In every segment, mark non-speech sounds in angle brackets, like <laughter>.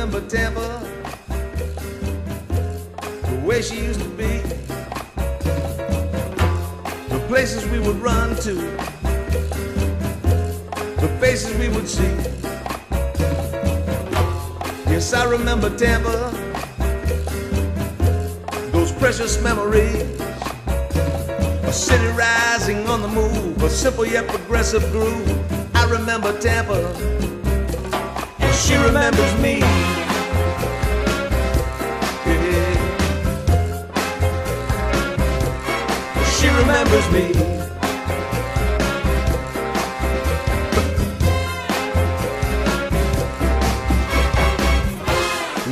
remember Tampa, the way she used to be, the places we would run to, the faces we would see. Yes, I remember Tampa, those precious memories. A city rising on the move, a simple yet progressive groove. I remember Tampa, and she remembers me. Me.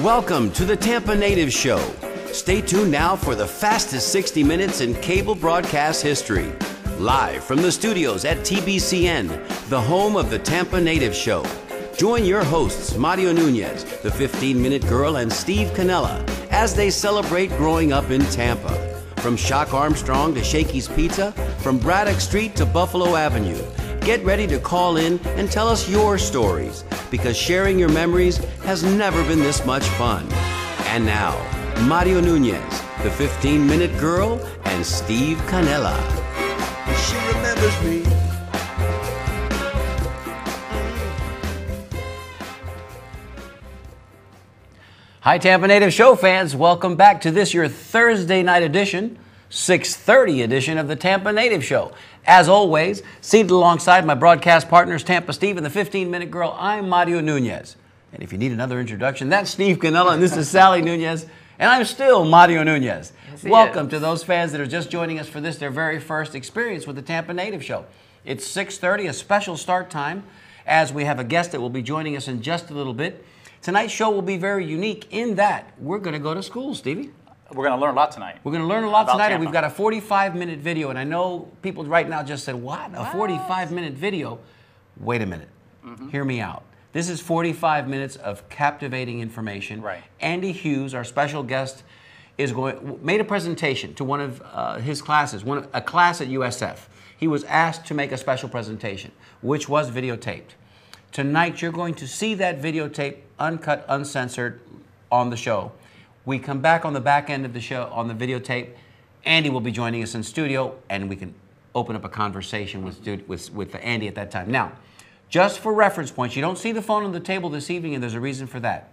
Welcome to the Tampa Native Show. Stay tuned now for the fastest 60 minutes in cable broadcast history. Live from the studios at TBCN, the home of the Tampa Native Show. Join your hosts, Mario Nunez, the 15 Minute Girl, and Steve Canella as they celebrate growing up in Tampa. From Shock Armstrong to Shakey's Pizza, from Braddock Street to Buffalo Avenue. Get ready to call in and tell us your stories because sharing your memories has never been this much fun. And now, Mario Nunez, the 15 Minute Girl, and Steve Canella. She remembers me. Hi, Tampa Native Show fans. Welcome back to this, your Thursday night edition, 6.30 edition of the Tampa Native Show. As always, seated alongside my broadcast partners, Tampa Steve and the 15-Minute Girl, I'm Mario Nunez. And if you need another introduction, that's Steve Canella, and this is Sally Nunez, and I'm still Mario Nunez. Welcome is. to those fans that are just joining us for this, their very first experience with the Tampa Native Show. It's 6.30, a special start time, as we have a guest that will be joining us in just a little bit. Tonight's show will be very unique in that we're going to go to school, Stevie. We're going to learn a lot tonight. We're going to learn a lot About tonight, and we've got a 45 minute video. And I know people right now just said, What? A 45 minute video? Wait a minute. Mm-hmm. Hear me out. This is 45 minutes of captivating information. Right. Andy Huse, our special guest, is going made a presentation to one of uh, his classes, one of, a class at USF. He was asked to make a special presentation, which was videotaped. Tonight, you're going to see that videotape, uncut, uncensored, on the show. We come back on the back end of the show on the videotape. Andy will be joining us in studio, and we can open up a conversation with, with, with Andy at that time. Now, just for reference points, you don't see the phone on the table this evening, and there's a reason for that.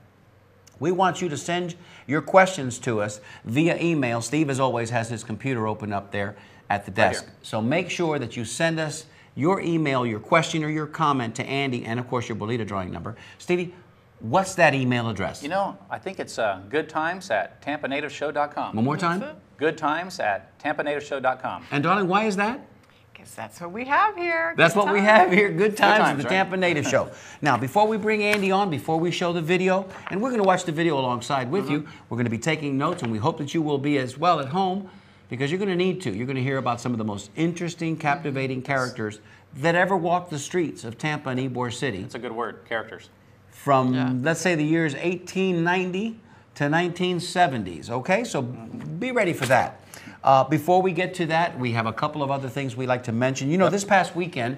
We want you to send your questions to us via email. Steve, as always, has his computer open up there at the desk. here. So make sure that you send us your email, your question, or your comment to Andy, and of course your Bolita drawing number. Stevie, what's that email address? You know, I think it's uh, good times at tampanativeshow.com. One more time. Good times at tampanativeshow.com. And darling, why is that? Because that's what we have here. That's Good what we have here. Good times, at times, the right? Tampa Native Show. Now, before we bring Andy on, before we show the video, and we're going to watch the video alongside with you, we're going to be taking notes, and we hope that you will be as well at home because you're going to need to. You're going to hear about some of the most interesting, captivating characters that ever walked the streets of Tampa and Ybor City It's a good word, characters. from, Yeah. let's say, the years 1890 to 1970s. Okay, so be ready for that. Uh, before we get to that, we have a couple of other things we like to mention. You know, this past weekend,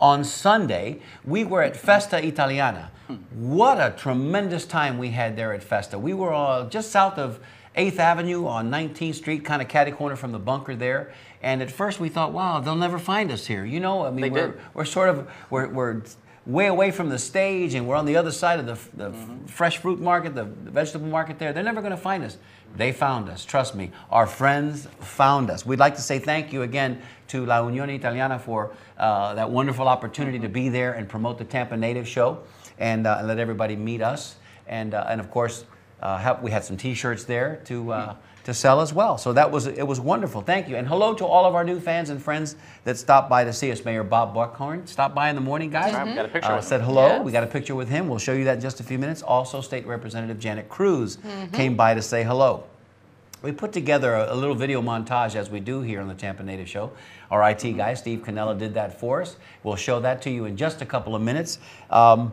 on Sunday, we were at Festa Italiana. What a tremendous time we had there at Festa. We were all just south of 8th Avenue on 19th Street, kind of catty corner from the bunker there. And at first we thought, wow, they'll never find us here. You know, I mean, They we're, did. we're sort of, we're, we're way away from the stage and we're on the other side of the, the Mm-hmm. fresh fruit market, the, the vegetable market there. They're never going to find us. They found us, trust me. Our friends found us. We'd like to say thank you again to La Unione Italiana for uh, that wonderful opportunity to be there and promote the Tampa Native Show and, uh, let everybody meet us. And, uh, and of course, uh, we had some T-shirts there to, uh, to sell as well. So that was it was wonderful. Thank you. And hello to all of our new fans and friends that stopped by to see us. Mayor Bob Buckhorn stopped by in the morning, guys. Right, we got a picture Uh, said hello. Yes. We got a picture with him. We'll show you that in just a few minutes. Also, State Representative Janet Cruz came by to say hello. We put together a, a little video montage as we do here on the Tampa Native Show. Our IT guy, Steve Canella, did that for us. We'll show that to you in just a couple of minutes. Um,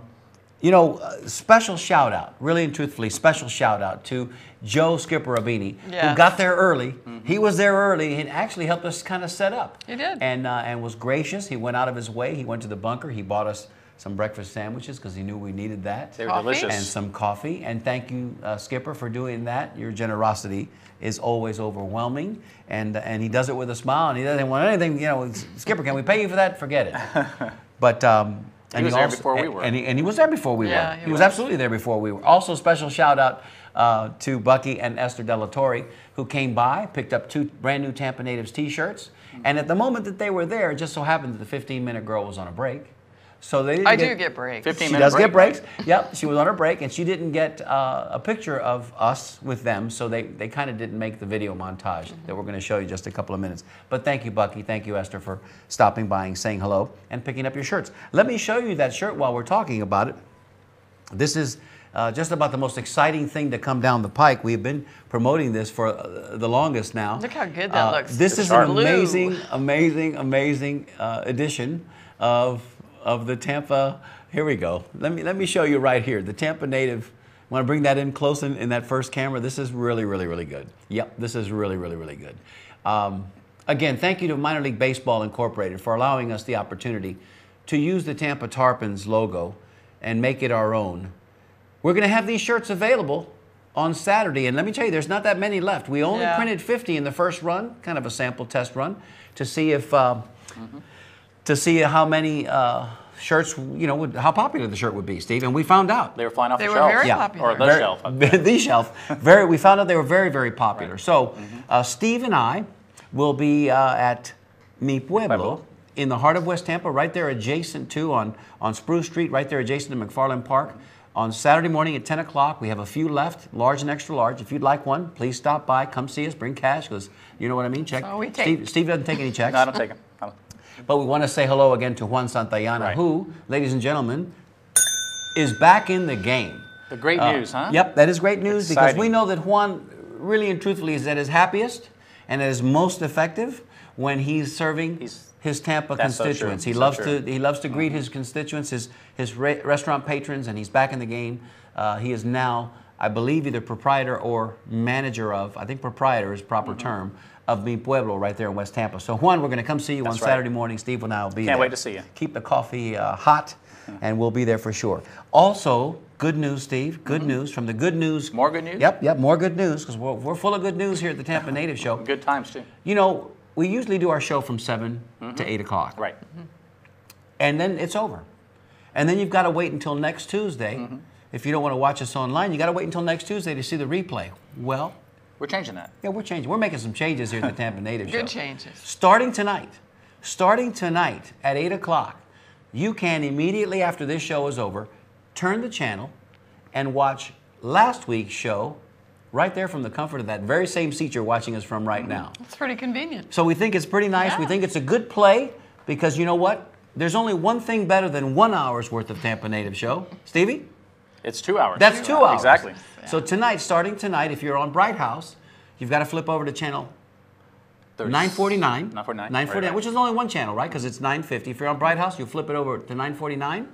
you know, uh, special shout out, really and truthfully, special shout out to Joe Skipper Abini, who got there early. He was there early and actually helped us kind of set up. He did. And, uh, and was gracious. He went out of his way. He went to the bunker. He bought us some breakfast sandwiches because he knew we needed that. They were Coffee? delicious. and some coffee. And thank you, uh, Skipper, for doing that. Your generosity is always overwhelming, and and he does it with a smile. And he doesn't want anything. You know, Skipper, can we pay you for that? Forget it. <laughs> But um, He and was there before we were. and he, and he was there before we Yeah, were. he He was was. absolutely there before we were. Also, special shout out uh, to Bucky and Esther Delatorre, who came by, picked up two brand new Tampa Natives T-shirts, and at the moment that they were there, it just so happened that the 15 minute girl was on a break. So they didn't I do get breaks. 15 she does break, get breaks. Yep, she was on her break, and she didn't get uh, a picture of us with them, so they, they kind of didn't make the video montage that we're going to show you in just a couple of minutes. But thank you, Bucky. Thank you, Esther, for stopping by and saying hello and picking up your shirts. Let me show you that shirt while we're talking about it. This is uh, just about the most exciting thing to come down the pike. We've been promoting this for uh, the longest now. Look how good that Uh, looks. This It's is an blue. amazing, amazing, amazing uh, edition of of the Tampa. Here we go. Let me let me show you right here. The Tampa native. Want to bring that in close in, in that first camera? This is really, really, really good. Yep, this is really, really, really good. Um, again, thank you to Minor League Baseball Incorporated for allowing us the opportunity to use the Tampa Tarpons logo and make it our own. We're going to have these shirts available on Saturday, and let me tell you, there's not that many left. We only Yeah. printed 50 in the first run, kind of a sample test run, to see if uh, to see how many uh, shirts, you know, would, how popular the shirt would be, Steve. And we found out. They were flying off They the were shelf. very Yeah. popular. Or the Very- shelf. <laughs> the shelf. Very. We found out they were very, very popular. Right. So, Mm-hmm. uh, Steve and I will be uh, at Mi Pueblo, Pueblo. in the heart of West Tampa, right there adjacent to on on Spruce Street, right there adjacent to McFarland Park. On Saturday morning at 10 o'clock, we have a few left, large and extra large. If you'd like one, please stop by, come see us, bring cash, because you know what I mean. Check. So we take. Steve, Steve doesn't take any checks. No, I don't take them. But we want to say hello again to Juan Santayana, Right. who, ladies and gentlemen, is back in the game. The great Uh, news, huh? Yep, that is great news because we know that Juan, really and truthfully, is at his happiest and at his most effective when he's serving He's- his Tampa That's so constituents. He So loves true. to he loves to greet his constituents, his his re- restaurant patrons, and he's back in the game. Uh, he is now, I believe, either proprietor or manager of. I think proprietor is proper Mm-hmm. term of Mi Pueblo right there in West Tampa. So Juan, we're going to come see you That's on right. Saturday morning. Steve and I will be Can't there. wait to see you. Keep the coffee uh, hot, and we'll be there for sure. Also, good news, Steve. Good news from the Good News. Mm-hmm. More good news? Yep, yep. More good news because we're, we're full of good news here at the Tampa <laughs> Native Show. Good times, too. You know, we usually do our show from seven to eight o'clock, Mm-hmm. Right. and then it's over. And then you've got to wait until next Tuesday. Mm-hmm. If you don't want to watch us online, you got to wait until next Tuesday to see the replay. Well, We're changing that. yeah, we're changing. We're making some changes here at the Tampa Native Show. Good changes. Starting tonight, starting tonight at 8 o'clock, you can immediately after this show is over turn the channel and watch last week's show right there from the comfort of that very same seat you're watching us from right mm-hmm. now. It's pretty convenient. So we think it's pretty nice. We think it's a good play because you know what? There's only one thing better than one hour's worth of Tampa Native Show. Stevie? It's two hours. That's two hours. Exactly. So tonight, starting tonight, if you're on Bright House, you've got to flip over to channel 30 949. 949. 949, Right, right. which is only one channel, right? Because it's 950. If you're on Bright House, you'll flip it over to 949.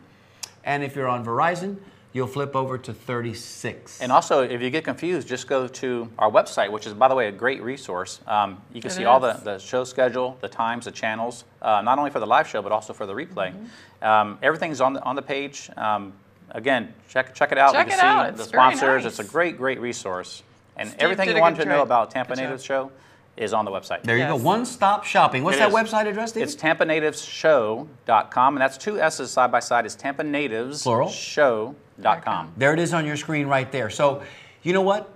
And if you're on Verizon, you'll flip over to 36. And also, if you get confused, just go to our website, which is, by the way, a great resource. Um, you can It see all the, the show schedule, the times, the channels, uh, not only for the live show, but also for the replay. Mm-hmm. Um, everything's on the, on the page. Um, again, check, check it out. Check you it can out. see It's the very sponsors. nice. It's a great, great resource. And Steve everything you want good to know about Tampa Good Natives job. Show is on the website. there you go. One stop shopping. What's It that is. website address, Steve? It's tampanativesshow.com, and that's two S's side by side. It's Plural. tampanativesshow.com. There it is on your screen right there. So, you know what?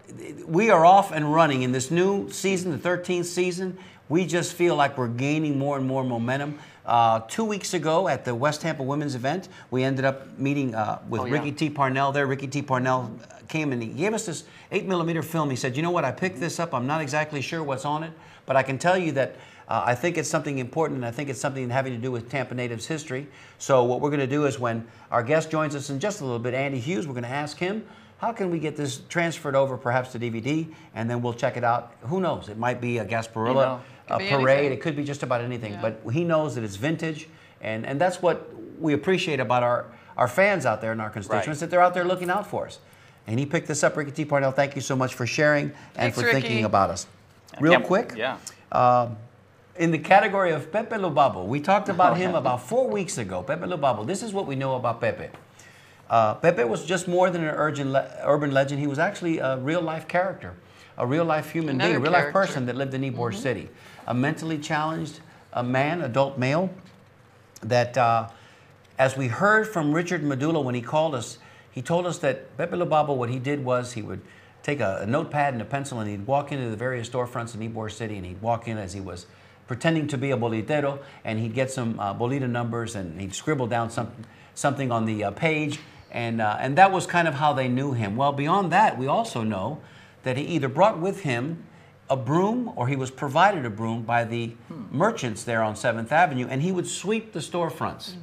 We are off and running in this new season, the 13th season. We just feel like we're gaining more and more momentum. Uh, two weeks ago at the West Tampa Women's event, we ended up meeting uh, with Oh, yeah. Ricky T. Parnell there. Ricky T. Parnell came and he gave us this 8 millimeter film. He said, You know what? I picked this up. I'm not exactly sure what's on it, but I can tell you that uh, I think it's something important and I think it's something having to do with Tampa Natives history. So, what we're going to do is when our guest joins us in just a little bit, Andy Huse, we're going to ask him, how can we get this transferred over perhaps to DVD and then we'll check it out? Who knows? It might be a Gasparilla know. A parade. anything. It could be just about anything. Yeah. But he knows that it's vintage, and, and that's what we appreciate about our, our fans out there and our constituents, Right. that they're out there looking out for us. And he picked this up, Ricky T. Parnell. Thank you so much for sharing and Thanks, for Ricky. thinking about us. Real can't- quick, Yeah. in the category of Pepe Lubabo. We talked about him <laughs> about four weeks ago. Pepe Lubabo. This is what we know about Pepe. Uh, Pepe was just more than an urban, le- urban legend. He was actually a real life character, a real life human being, a real life character. Mm-hmm. person that lived in Ybor City. A mentally challenged a man, adult male, that uh, as we heard from Richard Medulla when he called us, he told us that Pepe Lubabo, what he did was he would take a, a notepad and a pencil and he'd walk into the various storefronts in Ybor City and he'd walk in as he was pretending to be a bolitero and he'd get some uh, bolita numbers and he'd scribble down some, something on the uh, page and, uh, and that was kind of how they knew him. Well, beyond that, we also know that he either brought with him a broom or he was provided a broom by the merchants there on 7th Avenue and he would sweep the storefronts.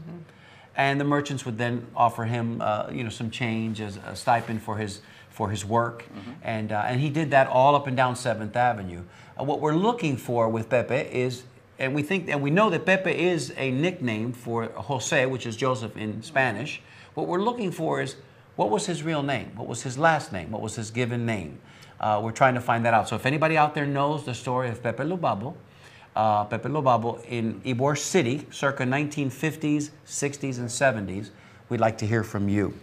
And the merchants would then offer him, uh, you know, some change as a stipend for his for his work, and uh, and he did that all up and down Seventh Avenue. Uh, what we're looking for with Pepe is, and we think and we know that Pepe is a nickname for Jose, which is Joseph in Spanish. What we're looking for is what was his real name, what was his last name, what was his given name. Uh, we're trying to find that out. So if anybody out there knows the story of Pepe Lubabo, uh, Pepe Lubabo in Ybor City, circa 1950s, 60s, and 70s. We'd like to hear from you.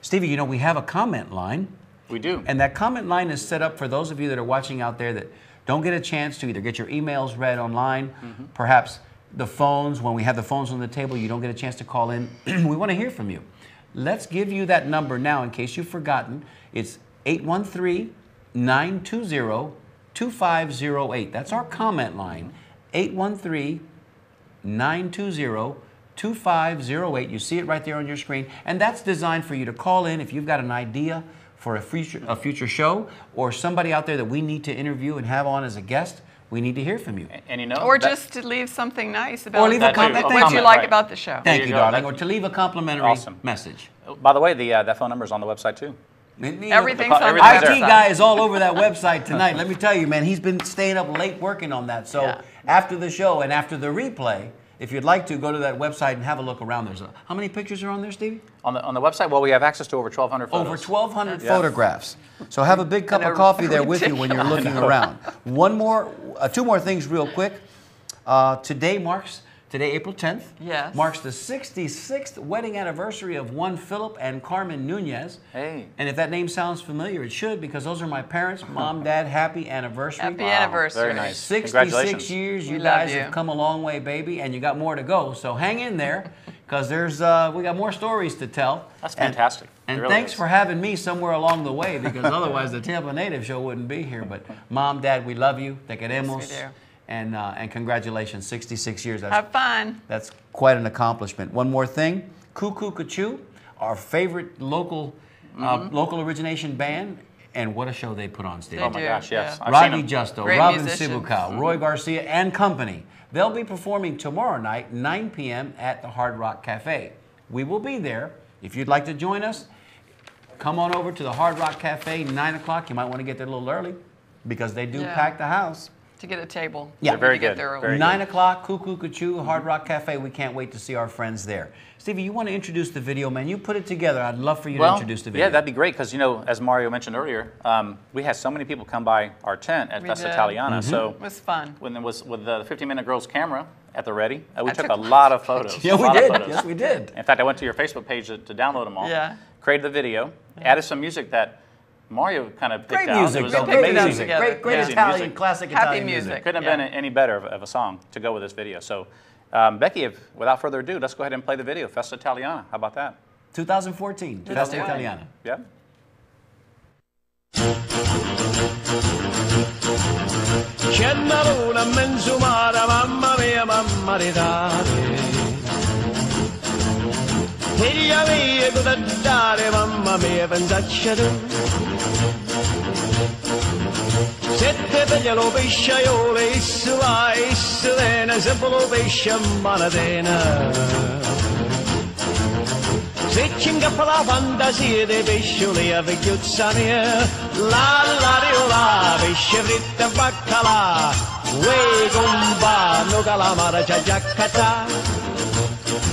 Stevie, you know, we have a comment line, We do. and that comment line is set up for those of you that are watching out there that don't get a chance to either get your emails read online, perhaps the phones, when we have the phones on the table, you don't get a chance to call in. <clears throat> we want to hear from you. Let's give you that number now in case you've forgotten. It's 813 920 2508. That's our comment line. 813 920 2508. You see it right there on your screen. And that's designed for you to call in if you've got an idea for a future, a future show or somebody out there that we need to interview and have on as a guest. We need to hear from you. and you know, Or that- just to leave something nice about or leave a what comment. what you you. like Right. about the show. Thank you you, darling. Or to leave a complimentary Awesome. message. by the way, the uh, that phone number is on the website too. Everything's on the Everything's there. IT guy is all over that website tonight. Let me tell you, man, he's been staying up late working on that. So Yeah. after the show and after the replay, if you'd like to, go to that website and have a look around. There's a, how many pictures are on there, Stevie? On the on the website, well, we have access to over 1,200 photos. Over 1,200 Yeah. photographs. So have a big <laughs> cup of coffee there with you when you're <laughs> looking around. One more, uh, two more things real quick. Uh, today marks, today April 10th, Yes. marks the 66th wedding anniversary of one Philip and Carmen Nunez. Hey. And if that name sounds familiar, it should because those are my parents. Mom, <laughs> Dad, happy anniversary. Happy anniversary. very nice. 66 years, you We guys you. have come a long way, baby, and you got more to go. So hang in there, <laughs> because there's uh, we got more stories to tell. That's And- fantastic. It And, really thanks is. for having me somewhere along the way, because otherwise the Tampa Native Show wouldn't be here. But mom, dad, we love you. Te queremos. do. And uh, and congratulations, 66 years. That's Have fun. that's quite an accomplishment. One more thing, Cuckoo Cachoo, our favorite local uh, local origination band, and what a show they put on, Steve. They Oh my do, gosh, yes. yeah. Rodney. Justo, Great Robin musicians. Sibukow, Roy Garcia, and company. They'll be performing tomorrow night, 9 p.m. at the Hard Rock Cafe. We will be there. If you'd like to join us, come on over to the Hard Rock Cafe, 9 o'clock. You might want to get there a little early because they do Yeah. pack the house. To get a table. Yeah. You They're very need to get good. there early. Very good. 9 o'clock, Cuckoo Cachoo, Hard Rock Cafe. We can't wait to see our friends there. Stevie, you want to introduce the video, man? You put it together. I'd love for you to introduce the video. yeah, that'd be great because you know, as Mario mentioned earlier, um, we had so many people come by our tent at We Festa did. Italiana. Mm-hmm. So It was fun. when there was with the 15 Minute Girls camera at the ready, uh, we took, took a lot of of <laughs> photos. Yeah, we did. Yes, we did. In fact, I went to your Facebook page to, to download them all. Yeah. Created the video, added some music that Mario kind of picked Great out. music, It was though. We Great picked it out music. together. Great, great Yeah. Italian, Music. classic Happy Italian music. music. Couldn't have Yeah. been any better of, of a song to go with this video. So, um, Becky, if, without further ado, let's go ahead and play the video, Festa Italiana. How about that? 2014, Festa. Italiana. Yeah. C'è una luna in mezzo mare, mamma mia, mamma ridare. Figlia mia, cosa dare, mamma mia, pensaccia tu. Viene, sempre lo pesce in manatena. Se ci ingappa la fantasia dei pescioli a vecchiuzza mia, la la riola, pesce fritto e baccalà, uè compano calamara già giaccata.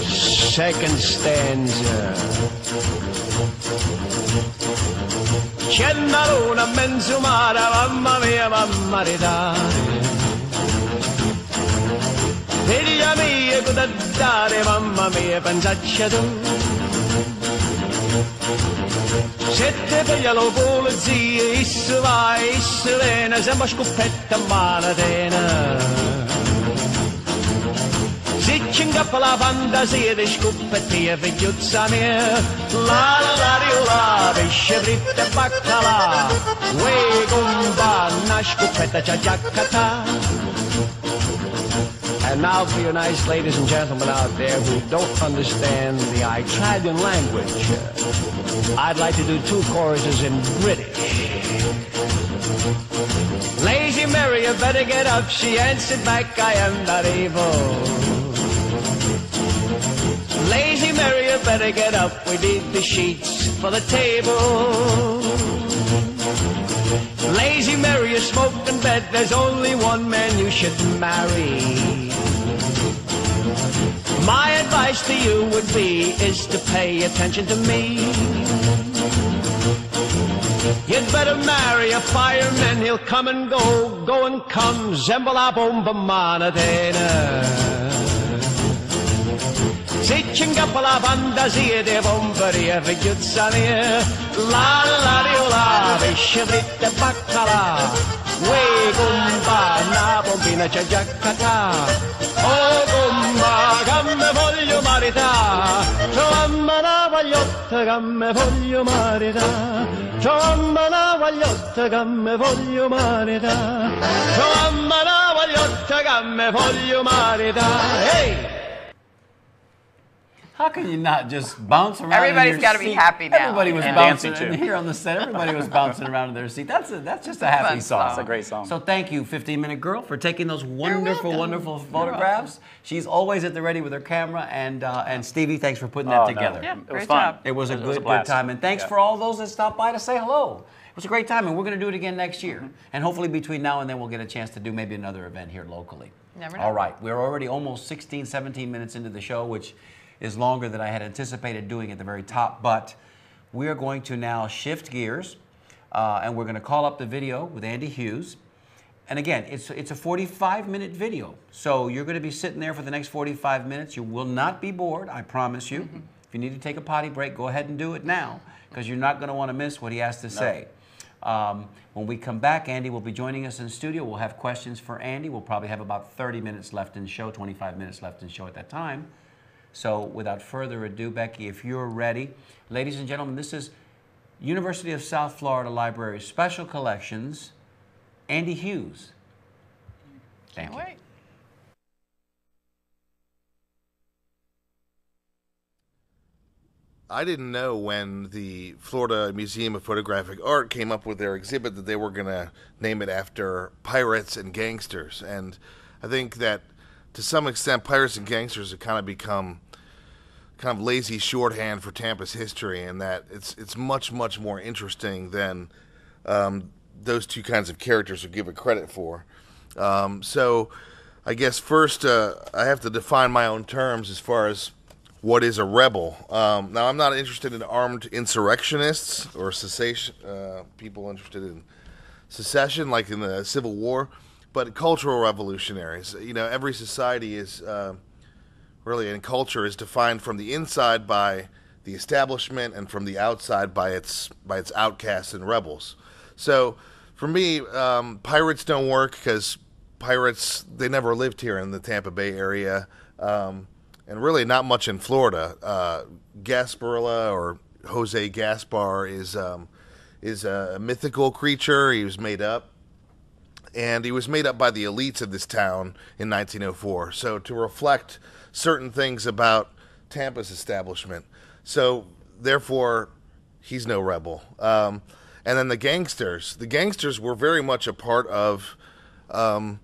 Second stanza. C'è una luna in mezzo mare, mamma mia, mamma ridare. Figlia mia, cosa dare, mamma mia, pensacci tu. Se te piglia la polizia, issa va, issa viene, sembra scoppetta a mano. La La la giaccata And now for you nice ladies and gentlemen out there who don't understand the Italian language, I'd like to do two choruses in British. Lazy Mary, you better get up. She answered back, I am not evil. Lazy Mary, you better get up. We need the sheets for the table. Lazy Mary, you smoke in bed. There's only one man you should marry. My advice to you would be is to pay attention to me. You'd better marry a fireman. He'll come and go, go and come. Zembola Zitje een kappel lavanda, zie je de bomberie, verjut aan hier. La la riola, la, visje witte bakkala. Wee gumba, na bombina c'è giaccaca. Oh gumba, gamme voglio marità. Trovamma la vagliotta, gamme voglio marità. Trovamma la vagliotta, gamme voglio marità. Trovamma la vagliotta, gamme voglio marità. Hey! How can you not just bounce around? Everybody's gotta be happy now. Everybody was And bouncing dancing, too. here on the set. Everybody was bouncing around in their seat. That's a, that's just a happy song. song. It's a great song. So thank you, 15 Minute Girl, for taking those wonderful, wonderful photographs. She's always at the ready with her camera, and uh, and Stevie, thanks for putting Oh, that no. together. Yeah, It was great fun. job. It was a It was a good, good time, and thanks Yeah. for all those that stopped by to say hello. It was a great time, and we're going to do it again next year. Mm-hmm. And hopefully, between now and then, we'll get a chance to do maybe another event here locally. Never know. All right, we're already almost 16, 17 minutes into the show, which is longer than I had anticipated doing at the very top. But we are going to now shift gears, uh, and we're going to call up the video with Andy Huse. And again, it's, it's a 45 minute video. So you're going to be sitting there for the next 45 minutes. You will not be bored, I promise you. If you need to take a potty break, go ahead and do it now because you're not going to want to miss what he has to say. Um, when we come back, Andy will be joining us in studio. We'll have questions for Andy. We'll probably have about 30 minutes left in show, 25 minutes left in show at that time. So without further ado, Becky, if you're ready, ladies and gentlemen, this is University of South Florida Library Special Collections, Andy Huse. Thank Can't you. wait. I didn't know when the Florida Museum of Photographic Art came up with their exhibit that they were going to name it after pirates and gangsters. And I think that to some extent, pirates and gangsters have kind of become kind of lazy shorthand for Tampa's history, and that it's it's much much more interesting than um, those two kinds of characters would give it credit for. Um, so, I guess first uh, I have to define my own terms as far as what is a rebel. Um, now, I'm not interested in armed insurrectionists or cessation uh, people interested in secession, like in the Civil War, but cultural revolutionaries. You know, every society is. Uh, really and culture is defined from the inside by the establishment and from the outside by its by its outcasts and rebels. So for me um, pirates don't work because pirates they never lived here in the tampa bay area um, and really not much in florida. Uh, gasparilla or jose gaspar is um, is a mythical creature. He was made up and he was made up by the elites of this town in 1904. So to reflect certain things about Tampa's establishment. So therefore, he's no rebel. Um, and then the gangsters. The gangsters were very much a part of, um,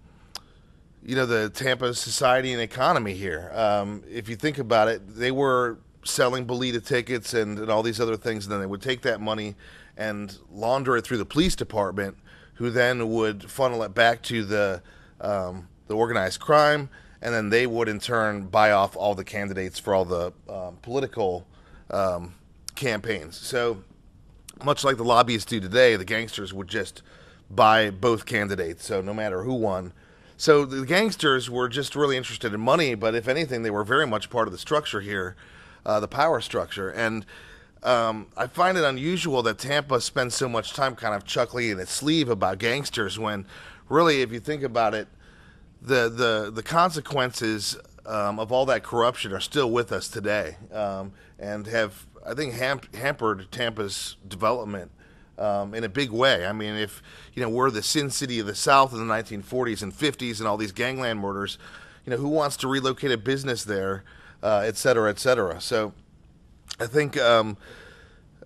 you know, the Tampa society and economy here. Um, if you think about it, they were selling Bolita tickets and, and all these other things, and then they would take that money and launder it through the police department, who then would funnel it back to the um, the organized crime, and then they would in turn buy off all the candidates for all the um, political um, campaigns. So much like the lobbyists do today, the gangsters would just buy both candidates. So no matter who won. So the gangsters were just really interested in money, but if anything, they were very much part of the structure here, uh, the power structure. And um, I find it unusual that Tampa spends so much time kind of chuckling in its sleeve about gangsters when, really, if you think about it, the the the consequences um, of all that corruption are still with us today, um, and have I think ham- hampered Tampa's development um, in a big way. I mean, if you know we're the Sin City of the South in the 1940s and 50s, and all these gangland murders, you know, who wants to relocate a business there, uh, et cetera, et cetera. So, I think. Um,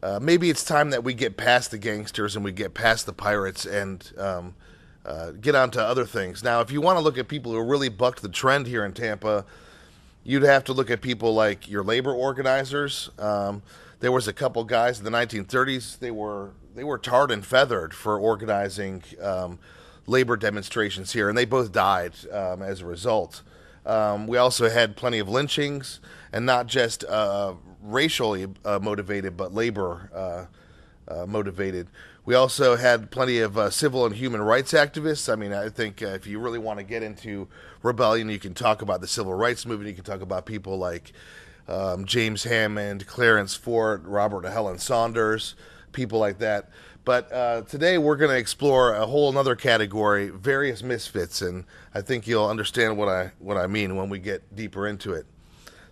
uh, maybe it's time that we get past the gangsters and we get past the pirates and um, uh, get on to other things. Now, if you want to look at people who really bucked the trend here in Tampa, you'd have to look at people like your labor organizers. Um, there was a couple guys in the 1930s. They were they were tarred and feathered for organizing um, labor demonstrations here, and they both died um, as a result. Um, we also had plenty of lynchings, and not just uh, racially uh, motivated, but labor uh, uh, motivated. We also had plenty of uh, civil and human rights activists. I mean, I think uh, if you really want to get into rebellion, you can talk about the civil rights movement. You can talk about people like um, James Hammond, Clarence Fort, Robert Helen Saunders, people like that. But uh, today we're going to explore a whole other category, various misfits, and I think you'll understand what I what I mean when we get deeper into it.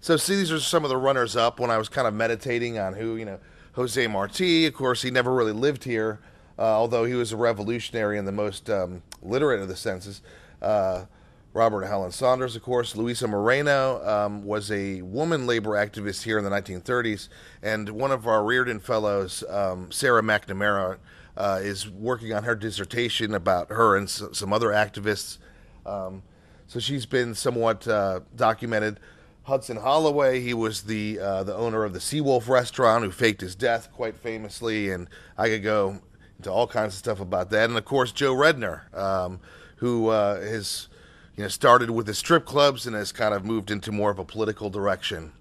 So, see, these are some of the runners up when I was kind of meditating on who you know Jose Marti, of course, he never really lived here, uh, although he was a revolutionary in the most um, literate of the senses. Uh, Robert Helen Saunders, of course. Luisa Moreno um, was a woman labor activist here in the 1930s. And one of our Reardon Fellows, um, Sarah McNamara, uh, is working on her dissertation about her and some other activists. Um, so she's been somewhat uh, documented. Hudson Holloway. He was the uh, the owner of the Seawolf restaurant who faked his death quite famously, and I could go into all kinds of stuff about that. And of course, Joe Redner, um, who uh, has you know started with the strip clubs and has kind of moved into more of a political direction.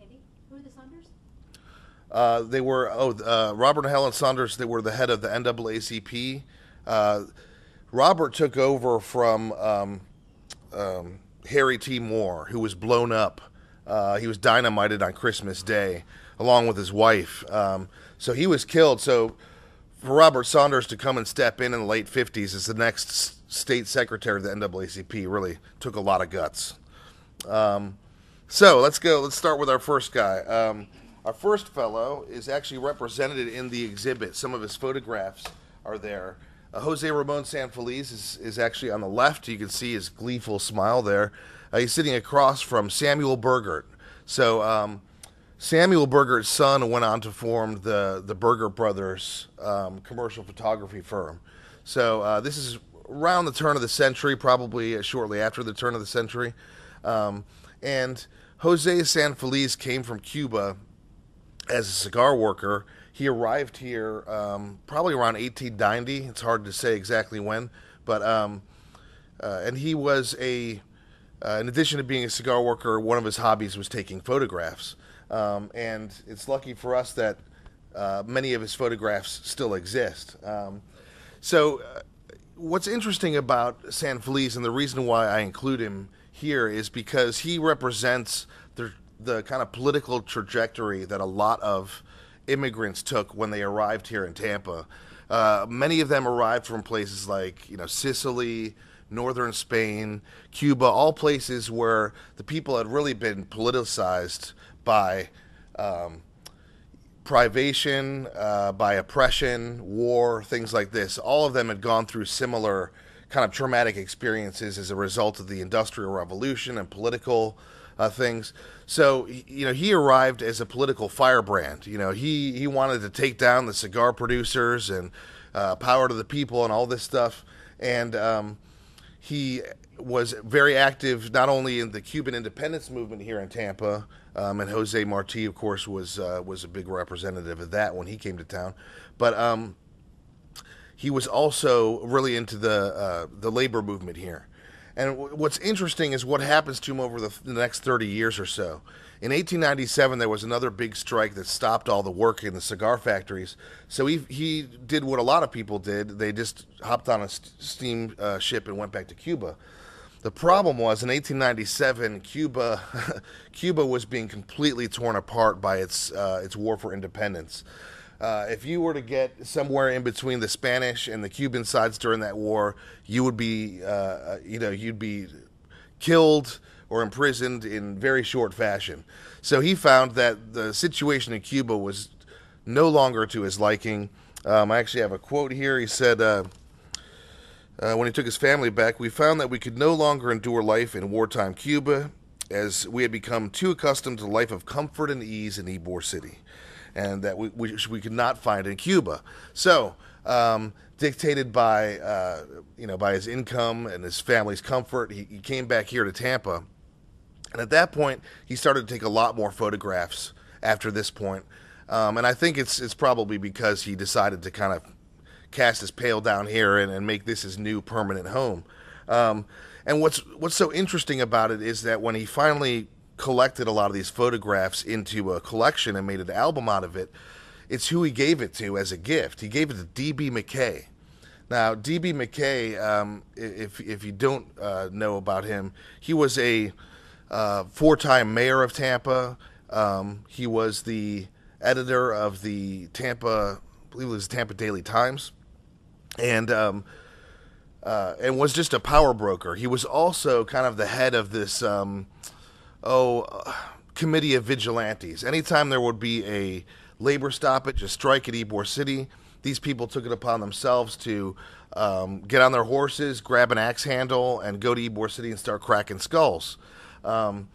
Andy, who are the Saunders? Uh, they were oh uh, Robert and Helen Saunders. They were the head of the NAACP. Uh, Robert took over from um, um, Harry T. Moore, who was blown up. Uh, he was dynamited on Christmas Day, along with his wife. Um, so he was killed. So for Robert Saunders to come and step in in the late 50s as the next state secretary of the NAACP really took a lot of guts. Um, so let's go. Let's start with our first guy. Um, our first fellow is actually represented in the exhibit. Some of his photographs are there. Uh, Jose Ramon Sanfeliz is, is actually on the left. You can see his gleeful smile there. Uh, he's sitting across from Samuel Burgert. So um, Samuel Burgert's son went on to form the the Burgert Brothers um, commercial photography firm. So uh, this is around the turn of the century, probably uh, shortly after the turn of the century. Um, and Jose Sanfeliz came from Cuba as a cigar worker. He arrived here um, probably around 1890. It's hard to say exactly when, but um, uh, and he was a. Uh, in addition to being a cigar worker, one of his hobbies was taking photographs. Um, and it's lucky for us that uh, many of his photographs still exist. Um, so, uh, what's interesting about San Feliz and the reason why I include him here is because he represents the the kind of political trajectory that a lot of immigrants took when they arrived here in Tampa. Uh, many of them arrived from places like you know Sicily, northern Spain, Cuba, all places where the people had really been politicized by um, privation, uh, by oppression, war, things like this. All of them had gone through similar kind of traumatic experiences as a result of the Industrial Revolution and political uh, things. So you know, he arrived as a political firebrand. You know, he he wanted to take down the cigar producers and uh, power to the people and all this stuff. And um, he was very active not only in the Cuban independence movement here in Tampa, um, and Jose Marti, of course, was uh, was a big representative of that when he came to town, but um, he was also really into the uh, the labor movement here. And what's interesting is what happens to him over the, the next 30 years or so. In 1897, there was another big strike that stopped all the work in the cigar factories. So he he did what a lot of people did. They just hopped on a st- steam uh, ship and went back to Cuba. The problem was in 1897, Cuba, <laughs> Cuba was being completely torn apart by its uh, its war for independence. Uh, if you were to get somewhere in between the Spanish and the Cuban sides during that war, you would be, uh, you know, you'd be killed or imprisoned in very short fashion. So he found that the situation in Cuba was no longer to his liking. Um, I actually have a quote here. He said, uh, uh, when he took his family back, we found that we could no longer endure life in wartime Cuba, as we had become too accustomed to the life of comfort and ease in Ybor City, and that we, which we could not find in Cuba. So, um, dictated by uh, you know by his income and his family's comfort, he, he came back here to Tampa, and at that point, he started to take a lot more photographs. After this point, um, and I think it's it's probably because he decided to kind of cast his pail down here and, and make this his new permanent home. Um, and what's what's so interesting about it is that when he finally collected a lot of these photographs into a collection and made an album out of it, it's who he gave it to as a gift. He gave it to D.B. McKay. Now, D.B. McKay, um, if if you don't uh, know about him, he was a uh, four-time mayor of Tampa. Um, he was the editor of the Tampa, I believe it was Tampa Daily Times and um, uh, and was just a power broker. He was also kind of the head of this um, oh uh, committee of vigilantes. Anytime there would be a labor stoppage, a strike at Ybor City, these people took it upon themselves to um, get on their horses, grab an axe handle, and go to Ybor City and start cracking skulls. Um,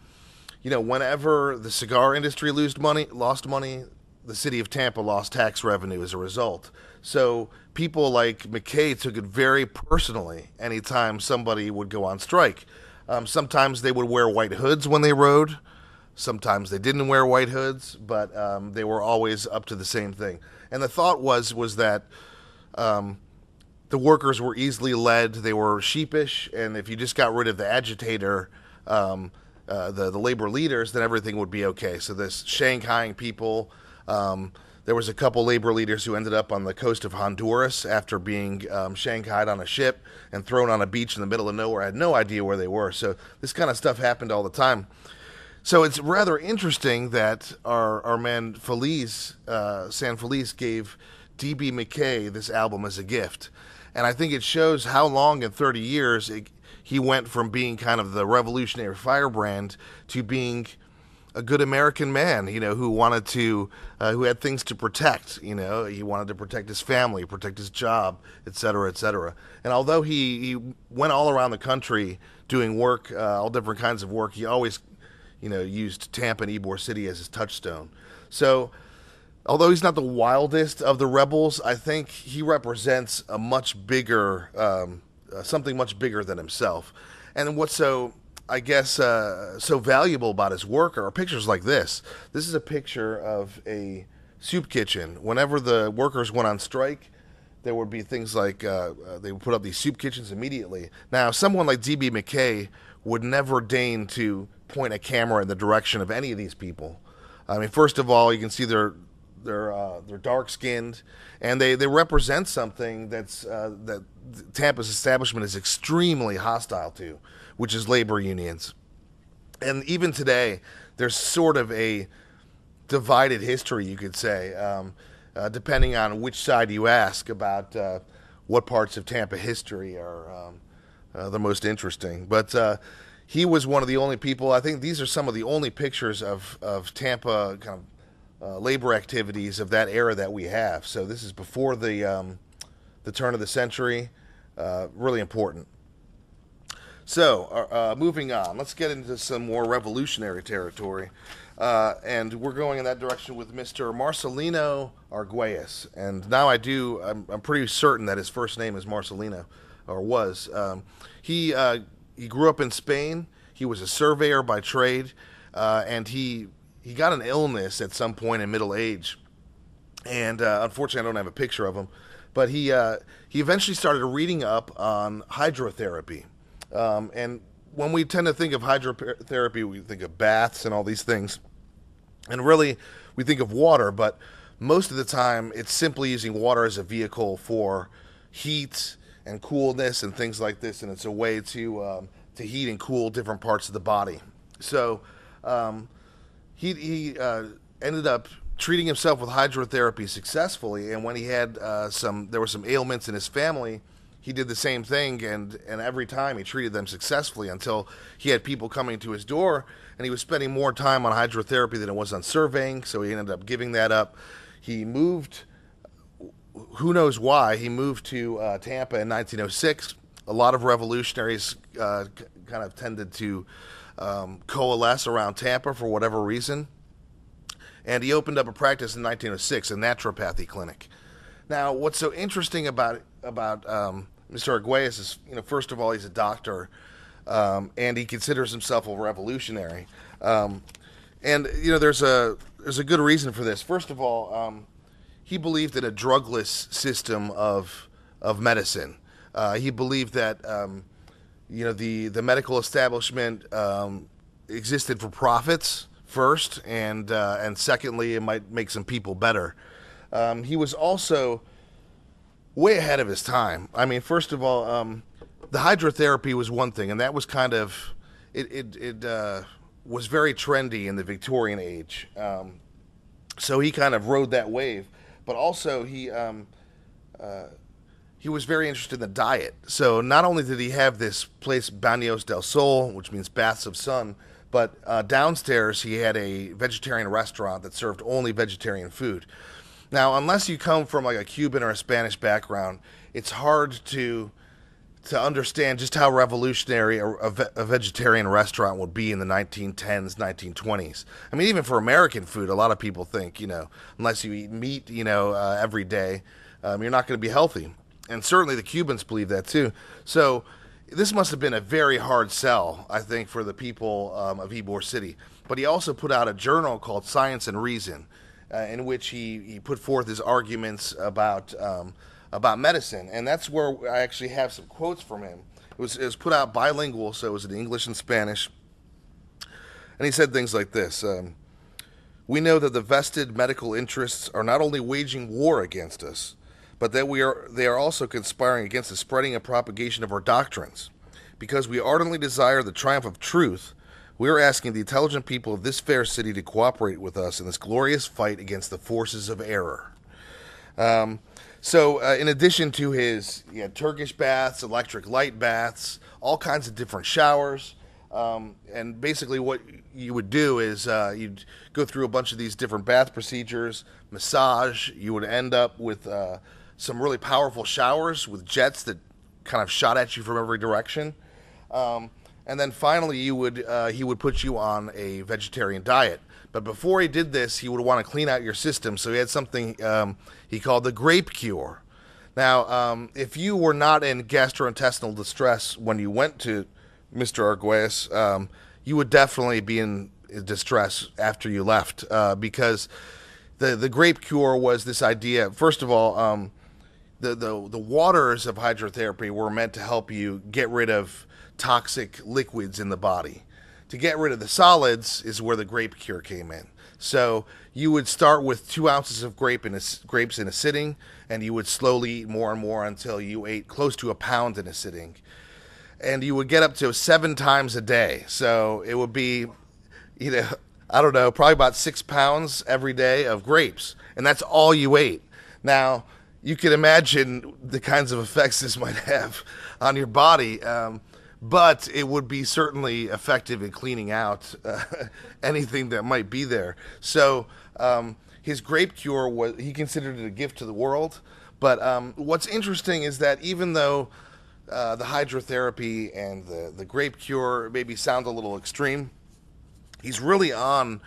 you know, whenever the cigar industry lost money, lost money, the city of Tampa lost tax revenue as a result. So people like McKay took it very personally anytime somebody would go on strike. Um, sometimes they would wear white hoods when they rode. Sometimes they didn't wear white hoods, but um, they were always up to the same thing. And the thought was was that um, the workers were easily led. They were sheepish, and if you just got rid of the agitator, um, uh, the the labor leaders, then everything would be okay. So this shanghaiing people. Um, there was a couple labor leaders who ended up on the coast of Honduras after being um, shanghaied on a ship and thrown on a beach in the middle of nowhere. I had no idea where they were. So this kind of stuff happened all the time. So it's rather interesting that our, our man Feliz, uh, San Feliz, gave D.B. McKay this album as a gift. And I think it shows how long in 30 years it, he went from being kind of the revolutionary firebrand to being a good American man, you know, who wanted to, uh, who had things to protect. You know, he wanted to protect his family, protect his job, et cetera, et cetera. And although he, he went all around the country doing work, uh, all different kinds of work, he always, you know, used Tampa and Ybor City as his touchstone. So, although he's not the wildest of the rebels, I think he represents a much bigger, um, uh, something much bigger than himself. And what's so I guess, uh, so valuable about his work are pictures like this. This is a picture of a soup kitchen. Whenever the workers went on strike, there would be things like uh, uh, they would put up these soup kitchens immediately. Now, someone like D.B. McKay would never deign to point a camera in the direction of any of these people. I mean, first of all, you can see they're they're uh, they're dark skinned, and they, they represent something that's uh, that Tampa's establishment is extremely hostile to which is labor unions. And even today, there's sort of a divided history, you could say, um, uh, depending on which side you ask about uh, what parts of Tampa history are um, uh, the most interesting. But uh, he was one of the only people, I think these are some of the only pictures of, of Tampa kind of uh, labor activities of that era that we have. So this is before the, um, the turn of the century, uh, really important. So, uh, uh, moving on, let's get into some more revolutionary territory. Uh, and we're going in that direction with Mr. Marcelino Arguelles. And now I do, I'm, I'm, pretty certain that his first name is Marcelino, or was. Um, he, uh, he grew up in Spain. He was a surveyor by trade, uh, and he, he got an illness at some point in middle age. And uh, unfortunately, I don't have a picture of him. But he, he eventually started reading up on hydrotherapy um, and when we tend to think of hydrotherapy, we think of baths and all these things. And really, we think of water, but most of the time, it's simply using water as a vehicle for heat and coolness and things like this. And it's a way to um, to heat and cool different parts of the body. So um, he he uh, ended up treating himself with hydrotherapy successfully, and when he had uh, some there were some ailments in his family. He did the same thing, and, and every time he treated them successfully until he had people coming to his door, and he was spending more time on hydrotherapy than it was on surveying, so he ended up giving that up. He moved who knows why he moved to uh, Tampa in 1906. A lot of revolutionaries uh, kind of tended to um, coalesce around Tampa for whatever reason, and he opened up a practice in 1906, a naturopathy clinic. Now, what's so interesting about about um, Mr. Arguelles is, you know, first of all, he's a doctor, um, and he considers himself a revolutionary. Um, and you know, there's a there's a good reason for this. First of all, um, he believed in a drugless system of of medicine. Uh, he believed that um, you know the the medical establishment um, existed for profits first, and uh, and secondly, it might make some people better. Um, he was also way ahead of his time. I mean, first of all, um, the hydrotherapy was one thing, and that was kind of it. It, it uh, was very trendy in the Victorian age, um, so he kind of rode that wave. But also, he um, uh, he was very interested in the diet. So not only did he have this place, Baños del Sol, which means baths of sun, but uh, downstairs he had a vegetarian restaurant that served only vegetarian food. Now, unless you come from like a Cuban or a Spanish background, it's hard to to understand just how revolutionary a, a, ve- a vegetarian restaurant would be in the 1910s, 1920s. I mean, even for American food, a lot of people think, you know, unless you eat meat, you know, uh, every day, um, you're not going to be healthy. And certainly the Cubans believe that too. So this must have been a very hard sell, I think, for the people um, of Ybor City. But he also put out a journal called Science and Reason, uh, in which he, he put forth his arguments about um, about medicine, and that's where I actually have some quotes from him. It was, it was put out bilingual, so it was in English and Spanish. And he said things like this um, We know that the vested medical interests are not only waging war against us, but that we are, they are also conspiring against the spreading and propagation of our doctrines. Because we ardently desire the triumph of truth, we are asking the intelligent people of this fair city to cooperate with us in this glorious fight against the forces of error. Um, so, uh, in addition to his he had Turkish baths, electric light baths, all kinds of different showers, um, and basically what you would do is uh, you'd go through a bunch of these different bath procedures, massage. You would end up with uh, some really powerful showers with jets that kind of shot at you from every direction. Um, and then finally, you would uh, he would put you on a vegetarian diet. But before he did this, he would want to clean out your system. So he had something um, he called the grape cure. Now, um, if you were not in gastrointestinal distress when you went to Mr. Arguelles, um, you would definitely be in distress after you left uh, because the the grape cure was this idea. First of all, um, the, the the waters of hydrotherapy were meant to help you get rid of toxic liquids in the body to get rid of the solids is where the grape cure came in. So you would start with two ounces of grape in a, grapes in a sitting, and you would slowly eat more and more until you ate close to a pound in a sitting. And you would get up to seven times a day. So it would be, you know, I don't know, probably about six pounds every day of grapes. And that's all you ate. Now, you can imagine the kinds of effects this <laughs> might have on your body. Um, but it would be certainly effective in cleaning out uh, <laughs> anything that might be there. So um, his grape cure was he considered it a gift to the world. But um, what's interesting is that even though uh, the hydrotherapy and the, the grape cure maybe sound a little extreme, he's really on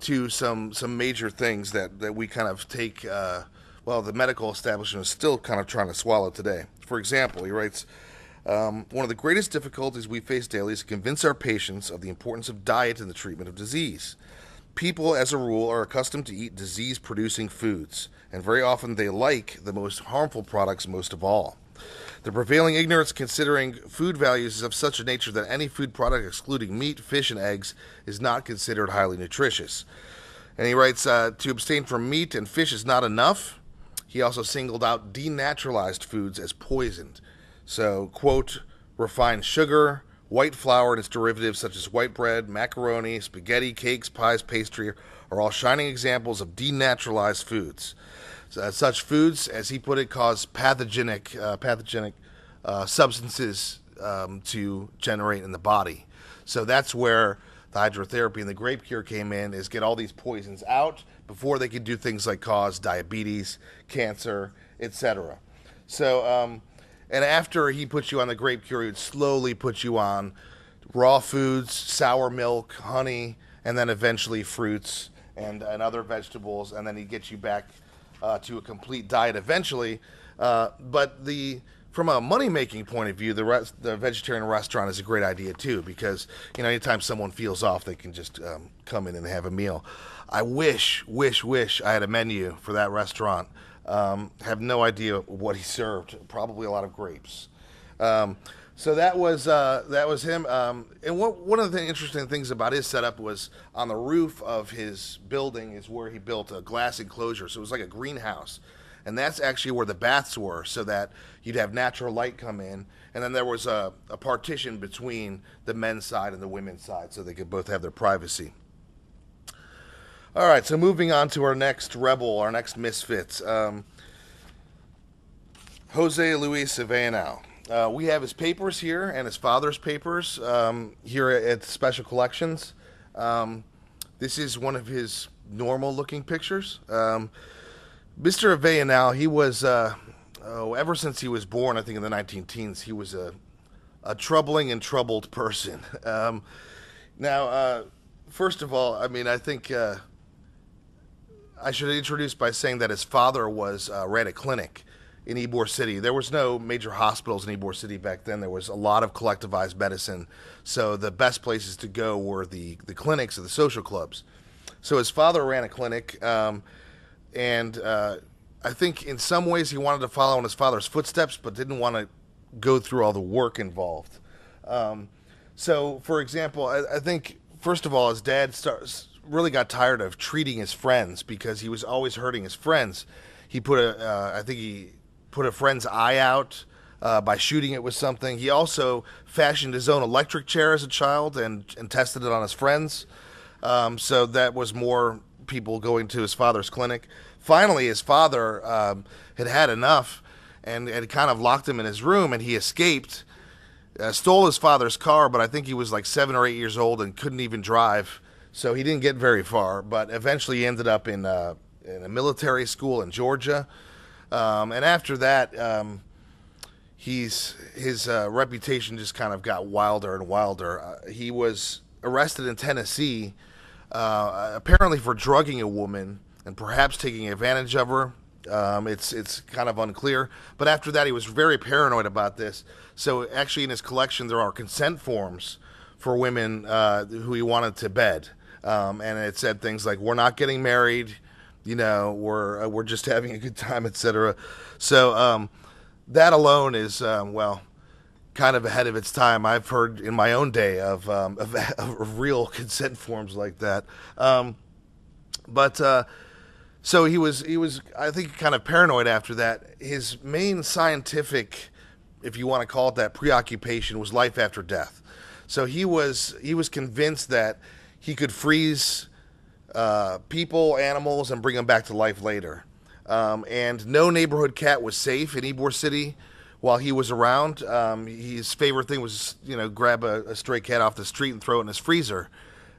to some some major things that, that we kind of take. Uh, well, the medical establishment is still kind of trying to swallow today. For example, he writes. Um, one of the greatest difficulties we face daily is to convince our patients of the importance of diet in the treatment of disease. People, as a rule, are accustomed to eat disease producing foods, and very often they like the most harmful products most of all. The prevailing ignorance considering food values is of such a nature that any food product excluding meat, fish, and eggs is not considered highly nutritious. And he writes uh, to abstain from meat and fish is not enough. He also singled out denaturalized foods as poisoned. So, quote, refined sugar, White flour and its derivatives, such as white bread, macaroni, spaghetti, cakes, pies, pastry, are all shining examples of denaturalized foods. So, such foods, as he put it, cause pathogenic, uh, pathogenic uh, substances um, to generate in the body. So that's where the hydrotherapy and the grape cure came in, is get all these poisons out before they could do things like cause diabetes, cancer, etc. So, um, and after he puts you on the grape cure, he would slowly put you on raw foods, sour milk, honey, and then eventually fruits and, and other vegetables, and then he gets you back uh, to a complete diet eventually. Uh, but the from a money making point of view, the the vegetarian restaurant is a great idea too because you know anytime someone feels off, they can just um, come in and have a meal. I wish, wish, wish I had a menu for that restaurant. Um, have no idea what he served. Probably a lot of grapes. Um, so that was uh, that was him. Um, and what, one of the interesting things about his setup was on the roof of his building is where he built a glass enclosure. So it was like a greenhouse, and that's actually where the baths were, so that you'd have natural light come in. And then there was a, a partition between the men's side and the women's side, so they could both have their privacy. All right, so moving on to our next rebel, our next misfits, um, Jose Luis Avellanal. Uh, we have his papers here and his father's papers um, here at Special Collections. Um, this is one of his normal-looking pictures. Um, Mr. Avellanal, he was, uh, oh, ever since he was born, I think in the 19 teens, he was a, a troubling and troubled person. <laughs> Um, now, uh, first of all, I mean, I think uh, I should introduce by saying that his father was uh, ran a clinic in Ybor City. There was no major hospitals in Ybor City back then. There was a lot of collectivized medicine, so the best places to go were the the clinics or the social clubs. So his father ran a clinic, um, and uh, I think in some ways he wanted to follow in his father's footsteps, but didn't want to go through all the work involved. Um, so, for example, I, I think first of all, his dad starts really got tired of treating his friends because he was always hurting his friends. He put a, uh, I think he put a friend's eye out uh, by shooting it with something. He also fashioned his own electric chair as a child and, and tested it on his friends. Um, so that was more people going to his father's clinic. Finally, his father um, had had enough and had kind of locked him in his room, and he escaped. Uh, stole his father's car, but I think he was like seven or eight years old and couldn't even drive so he didn't get very far, but eventually he ended up in, uh, in a military school in Georgia. Um, and after that, um, he's his uh, reputation just kind of got wilder and wilder. Uh, he was arrested in Tennessee, uh, apparently for drugging a woman and perhaps taking advantage of her. Um, it's it's kind of unclear. But after that, he was very paranoid about this. So actually, in his collection, there are consent forms for women uh, who he wanted to bed um, and it said things like "We're not getting married," you know, we're uh, we're just having a good time, etc. So um, that alone is um, well, kind of ahead of its time. I've heard in my own day of um, of, <laughs> of, real consent forms like that, um, but. Uh, so he was he was I think kind of paranoid after that. His main scientific, if you want to call it that, preoccupation was life after death. So he was he was convinced that he could freeze uh, people, animals, and bring them back to life later. Um, and no neighborhood cat was safe in Ybor City while he was around. Um, his favorite thing was, you know, grab a, a, stray cat off the street and throw it in his freezer,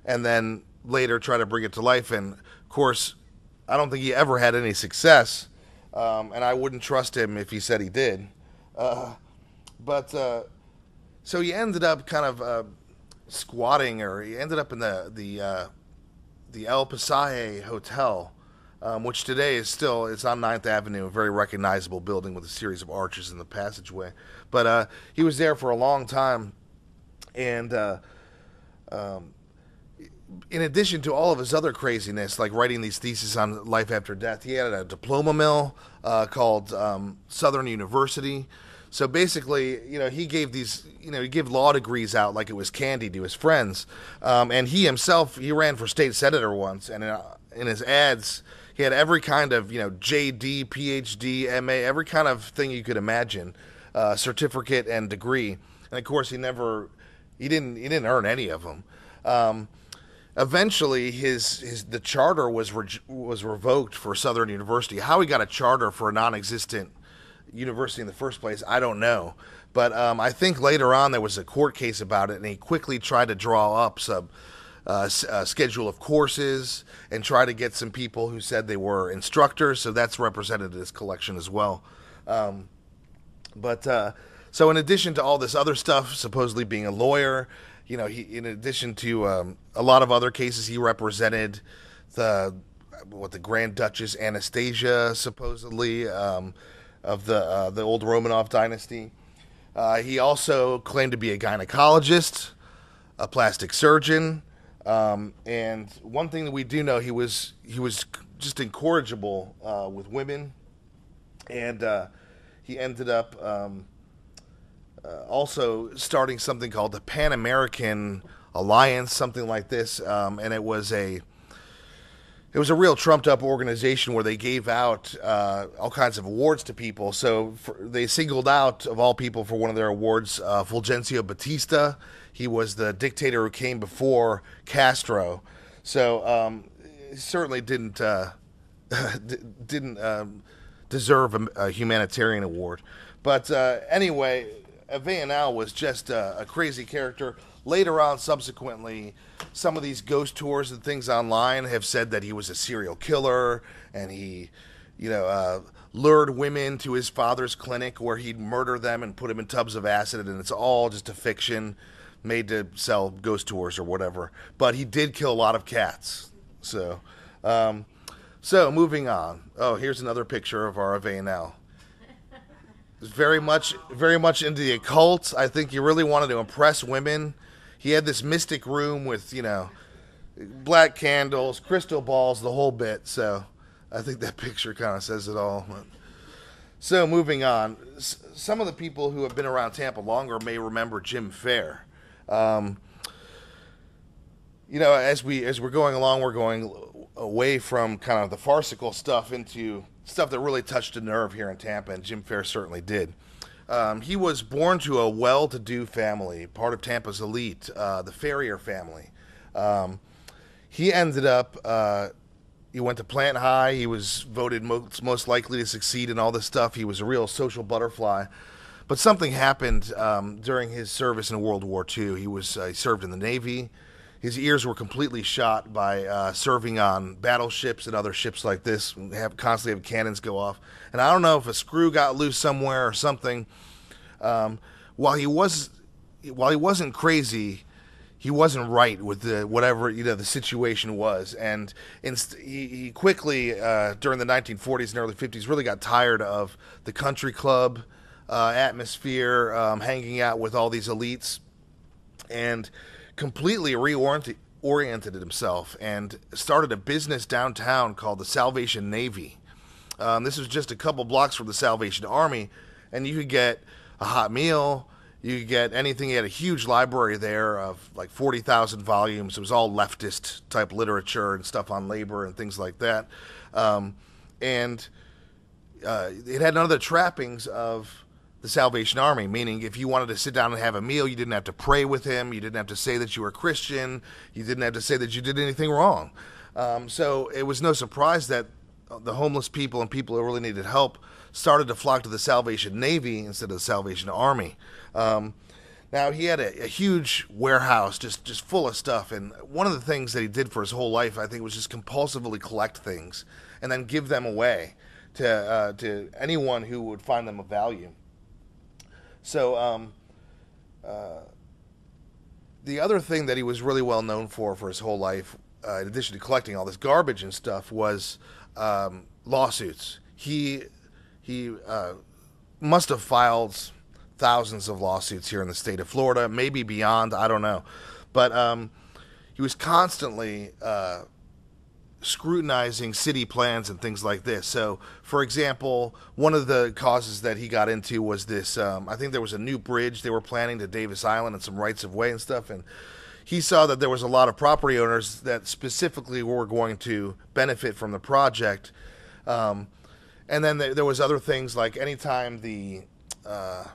and then later try to bring it to life. And of course, I don't think he ever had any success, um, and I wouldn't trust him if he said he did. Uh, but uh, so he ended up kind of uh, squatting, or he ended up in the the uh, the El Pasaje Hotel, um, which today is still it's on 9th Avenue, a very recognizable building with a series of arches in the passageway. But uh, he was there for a long time, and uh, um, in addition to all of his other craziness, like writing these theses on life after death, he had a diploma mill uh, called um, Southern University. So basically, you know, he gave these, you know, he gave law degrees out like it was candy to his friends. Um, and he himself, he ran for state senator once, and in, uh, in his ads, he had every kind of, you know, JD, PhD, MA, every kind of thing you could imagine, uh, certificate and degree. And of course, he never he didn't he didn't earn any of them. Um, eventually, his his the charter was re- was revoked for Southern University. How he got a charter for a non-existent university in the first place, I don't know. But um, I think later on there was a court case about it, and he quickly tried to draw up some uh, uh, schedule of courses and try to get some people who said they were instructors. So that's represented in this collection as well. Um, but uh, so in addition to all this other stuff, supposedly being a lawyer, you know, he in addition to um, a lot of other cases, he represented the what the Grand Duchess Anastasia supposedly um, of the uh, the old Romanov dynasty. Uh, he also claimed to be a gynecologist, a plastic surgeon, um, and one thing that we do know he was he was just incorrigible uh, with women, and uh, he ended up um, uh, also starting something called the Pan American Alliance, something like this, um, and it was a it was a real trumped up organization where they gave out uh, all kinds of awards to people. So for, they singled out, of all people, for one of their awards, uh, Fulgencio Batista. He was the dictator who came before Castro. So um, certainly didn't uh, <laughs> d- didn't um, deserve a, a humanitarian award. But uh, anyway, Avellanal was just a, a crazy character. Later on, subsequently, some of these ghost tours and things online have said that he was a serial killer and he, you know, uh, lured women to his father's clinic where he'd murder them and put them in tubs of acid, and it's all just a fiction made to sell ghost tours or whatever. But he did kill a lot of cats. So, um, so moving on. Oh, here's another picture of our Avellanal very much very much into the occult. I think he really wanted to impress women. He had this mystic room with, you know, black candles, crystal balls, the whole bit. So I think that <laughs> picture kind of says it all. So moving on, some of the people who have been around Tampa longer may remember Jim Fair. Um, you know, as we as we're going along, we're going away from kind of the farcical stuff into stuff that really touched a nerve here in Tampa, and Jim Fair certainly did. Um, he was born to a well-to-do family, part of Tampa's elite, uh, the Ferrier family. Um, he ended up. Uh, he went to Plant High. He was voted most, most likely to succeed in all this stuff. He was a real social butterfly. But something happened um, during his service in World War II. He was uh, he served in the Navy. His ears were completely shot by uh, serving on battleships and other ships like this. Have constantly have cannons go off, and I don't know if a screw got loose somewhere or something. Um, while he was, while he wasn't crazy, he wasn't right with the whatever you know the situation was, and inst- he, he quickly uh, during the 1940s and early 50s really got tired of the country club uh, atmosphere, um, hanging out with all these elites, and completely reoriented oriented himself and started a business downtown called the Salvation Navy. Um, this was just a couple blocks from the Salvation Army, and you could get a hot meal. You could get anything. He had a huge library there of like 40,000 volumes. It was all leftist type literature and stuff on labor and things like that. Um, and uh, it had none of the trappings of the Salvation Army, meaning if you wanted to sit down and have a meal, you didn't have to pray with him. You didn't have to say that you were Christian. You didn't have to say that you did anything wrong. Um, so it was no surprise that the homeless people and people who really needed help started to flock to the Salvation Navy instead of the Salvation Army. Um, now he had a, a, huge warehouse just just full of stuff, and one of the things that he did for his whole life, I think, was just compulsively collect things and then give them away to uh, to anyone who would find them of value. So, um, uh, the other thing that he was really well known for for his whole life, uh, in addition to collecting all this garbage and stuff, was um, lawsuits. He he uh, must have filed thousands of lawsuits here in the state of Florida, maybe beyond. I don't know, but um, he was constantly uh, scrutinizing city plans and things like this. So, for example, one of the causes that he got into was this. Um, I think there was a new bridge they were planning to Davis Island and some rights of way and stuff, and he saw that there was a lot of property owners that specifically were going to benefit from the project. Um, and then there, was other things like anytime the uh,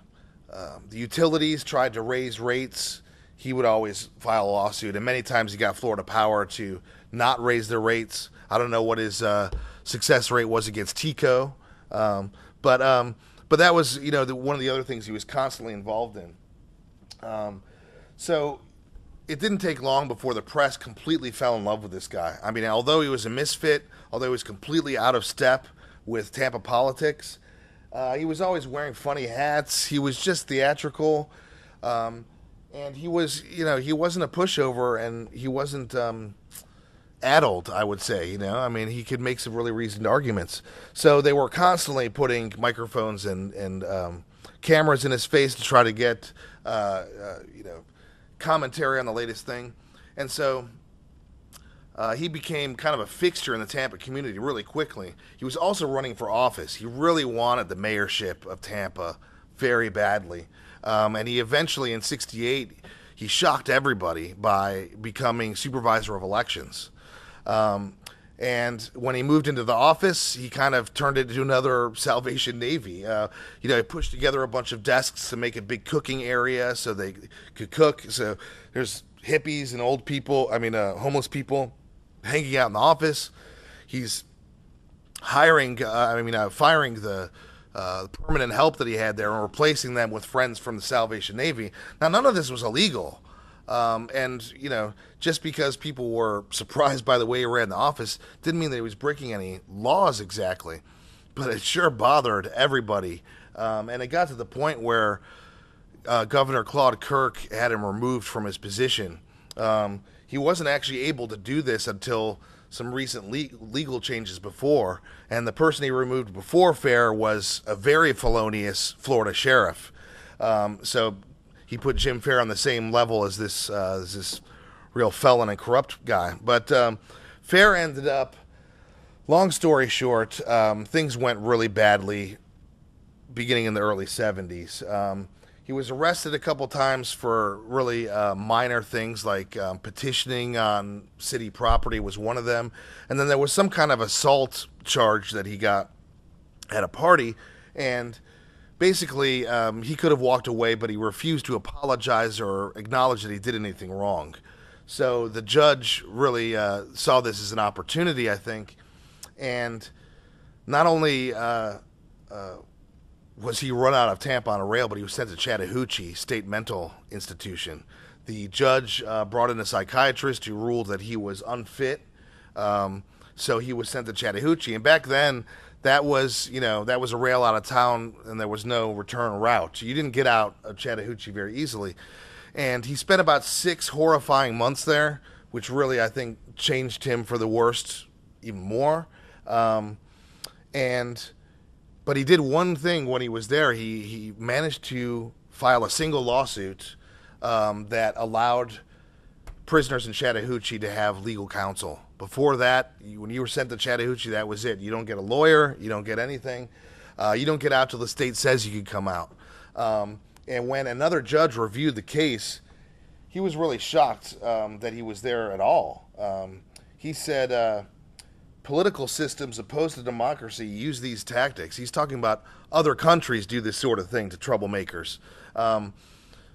uh, the utilities tried to raise rates, he would always file a lawsuit, and many times he got Florida Power to not raise their rates. I don't know what his uh, success rate was against TECO, um, but um, but that was you know the, one of the other things he was constantly involved in. Um, so it didn't take long before the press completely fell in love with this guy. I mean, although he was a misfit, although he was completely out of step with Tampa politics, uh, he was always wearing funny hats. He was just theatrical, um, and he was, you know, he wasn't a pushover, and he wasn't um, addled. I would say, you know, I mean, he could make some really reasoned arguments. So they were constantly putting microphones and and um, cameras in his face to try to get, uh, uh, you know, commentary on the latest thing, and so. Uh, he became kind of a fixture in the Tampa community really quickly. He was also running for office. He really wanted the mayorship of Tampa very badly. Um, and he eventually, in 68, he shocked everybody by becoming supervisor of elections. Um, and when he moved into the office, he kind of turned it into another Salvation Navy. Uh, you know, he pushed together a bunch of desks to make a big cooking area so they could cook. So there's hippies and old people, I mean, uh, homeless people hanging out in the office. He's hiring, uh, I mean, uh, firing the uh, permanent help that he had there and replacing them with friends from the Salvation Navy. Now, none of this was illegal. Um, and, you know, just because people were <laughs> surprised by the way he ran the office didn't mean that he was breaking any laws exactly. But it sure bothered everybody. Um, and it got to the point where uh, Governor Claude Kirk had him removed from his position. Um, he wasn't actually able to do this until some recent le- legal changes before, and the person he removed before Fair was a very felonious Florida sheriff. Um, so he put Jim Fair on the same level as this uh, as this real felon and corrupt guy. But um, Fair ended up. Long story short, um, things went really badly beginning in the early 70s. Um, he was arrested a couple times for really uh, minor things like um, petitioning on city property was one of them, and then there was some kind of assault charge that he got at a party, and basically um, he could have walked away, but he refused to apologize or acknowledge that he did anything wrong. So the judge really uh, saw this as an opportunity, I think, and not only. Uh, uh was he run out of Tampa on a rail, but he was sent to Chattahoochee State Mental Institution. The judge uh, brought in a psychiatrist who ruled that he was unfit, um, so he was sent to Chattahoochee. And back then, that was you know that was a rail out of town, and there was no return route. You didn't get out of Chattahoochee very easily. And he spent about six horrifying months there, which really I think changed him for the worst even more. Um, and but he did one thing when he was there. He he managed to file a single lawsuit um, that allowed prisoners in Chattahoochee to have legal counsel. Before that, when you were sent to Chattahoochee, that was it. You don't get a lawyer. You don't get anything. Uh, you don't get out till the state says you can come out. Um, and when another judge reviewed the case, he was really shocked um, that he was there at all. Um, he said. Uh, political systems opposed to democracy use these tactics. He's talking about other countries do this sort of thing to troublemakers.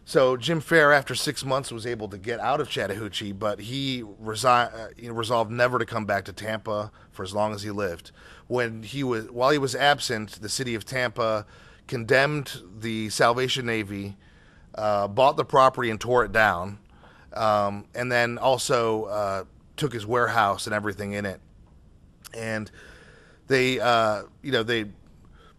So Jim Fair, after six months, was able to get out of Chattahoochee, but he resi- uh, resolved never to come back to Tampa for as long as he lived. When he was, while he was absent, the city of Tampa condemned the Salvation Navy, uh, bought the property and tore it down, um, and then also uh, took his warehouse and everything in it and they uh, you know they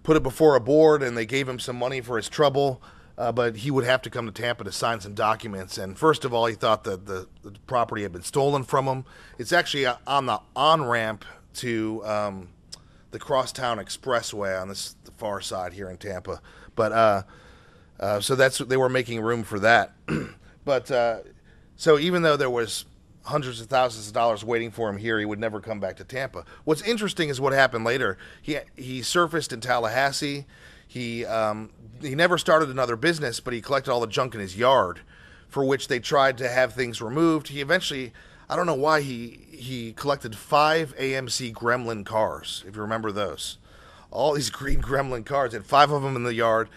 put it before a board and they gave him some money for his trouble. Uh, but he would have to come to Tampa to sign some documents. And first of all, he thought that the, the property had been stolen from him. It's actually uh, on the on ramp to um, the Crosstown Expressway on this the far side here in Tampa. But uh, uh so that's they were making room for that. <clears throat> but uh, so even though there was hundreds of thousands of dollars waiting for him here. He would never come back to Tampa. What's interesting is what happened later. He he surfaced in Tallahassee. He um, he never started another business, but he collected all the junk in his yard, for which they tried to have things removed. He eventually, I don't know why he he collected five AMC Gremlin cars, if you remember those. All these <laughs> green Gremlin cars, had five of them in the yard.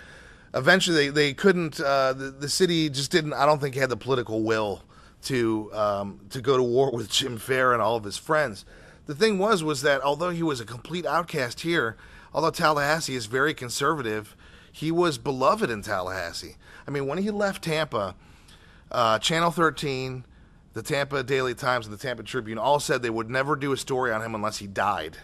eventually they, they couldn't. Uh, the, the city just didn't. I don't think had the political will to um, to go to war <laughs> with Jim Fair and all of his friends. The thing was was that although he was a complete outcast here, although Tallahassee is very conservative, he was beloved in Tallahassee. I mean, when he left Tampa, uh, Channel 13, the Tampa Daily Times, and the Tampa Tribune all said they would never do a story on him unless he died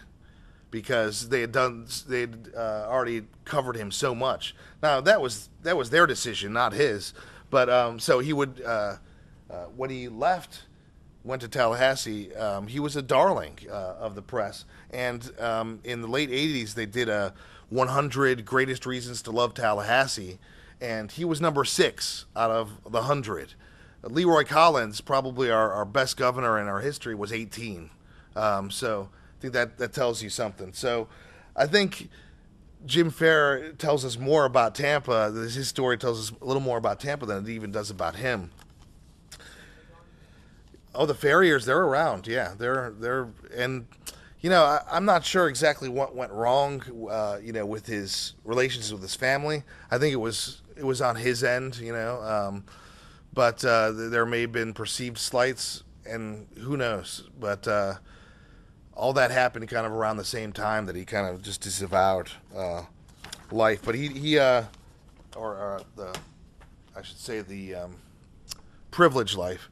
because they had done they had uh, already covered him so much. Now that was that was their decision, not his. But um, so he would uh, uh, when he left, went to Tallahassee. Um, he was a darling uh, of the press, and um, in the late '80s they did a 100 greatest reasons to love Tallahassee, and he was number six out of the hundred. LeRoy Collins, probably our, our best governor in our history, was 18. Um, so I think that, that tells you something. So I think Jim Fair tells us more about Tampa. His story tells us a little more about Tampa than it even does about him. Oh, the Farriers, they're around. Yeah, they're they're and you know I, am not sure exactly what went wrong. Uh, you know, with his relations with his family. I think it was it was on his end. You know, um, but uh, there may have been perceived slights, and who knows. But uh, all that happened kind of around the same time that he kind of just disavowed uh, life. But he he uh, or uh, the I should say the um, privileged life.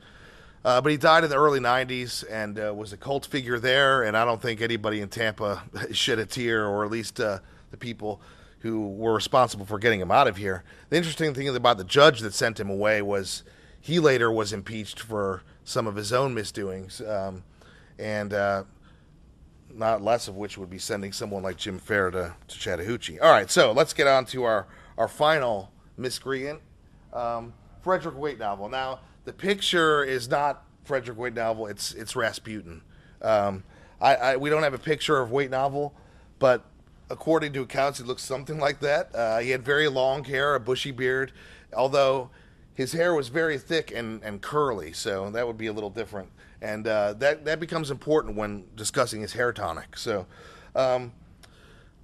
Uh, but he died in the early 90s and uh, was a cult figure there. And I don't think anybody in Tampa <laughs> shed a tear, or at least uh, the people who were responsible for getting him out of here. The interesting thing about the judge that sent him away was he later was impeached for some of his own misdoings. Um, and uh, not less of which would be sending someone like Jim Fair to, to Chattahoochee. All right, so let's get on to our, our final miscreant, um, Frederick Weightnovel. Now, the picture is not Frederick Weightnovel. It's it's Rasputin. Um, I, I, we don't have a picture of Weightnovel, but according to accounts, he looks something like that. Uh, he had very long hair, a bushy beard, although his hair was very thick and, and curly, so that would be a little different. And uh, that that becomes important when discussing his hair tonic. So. Um,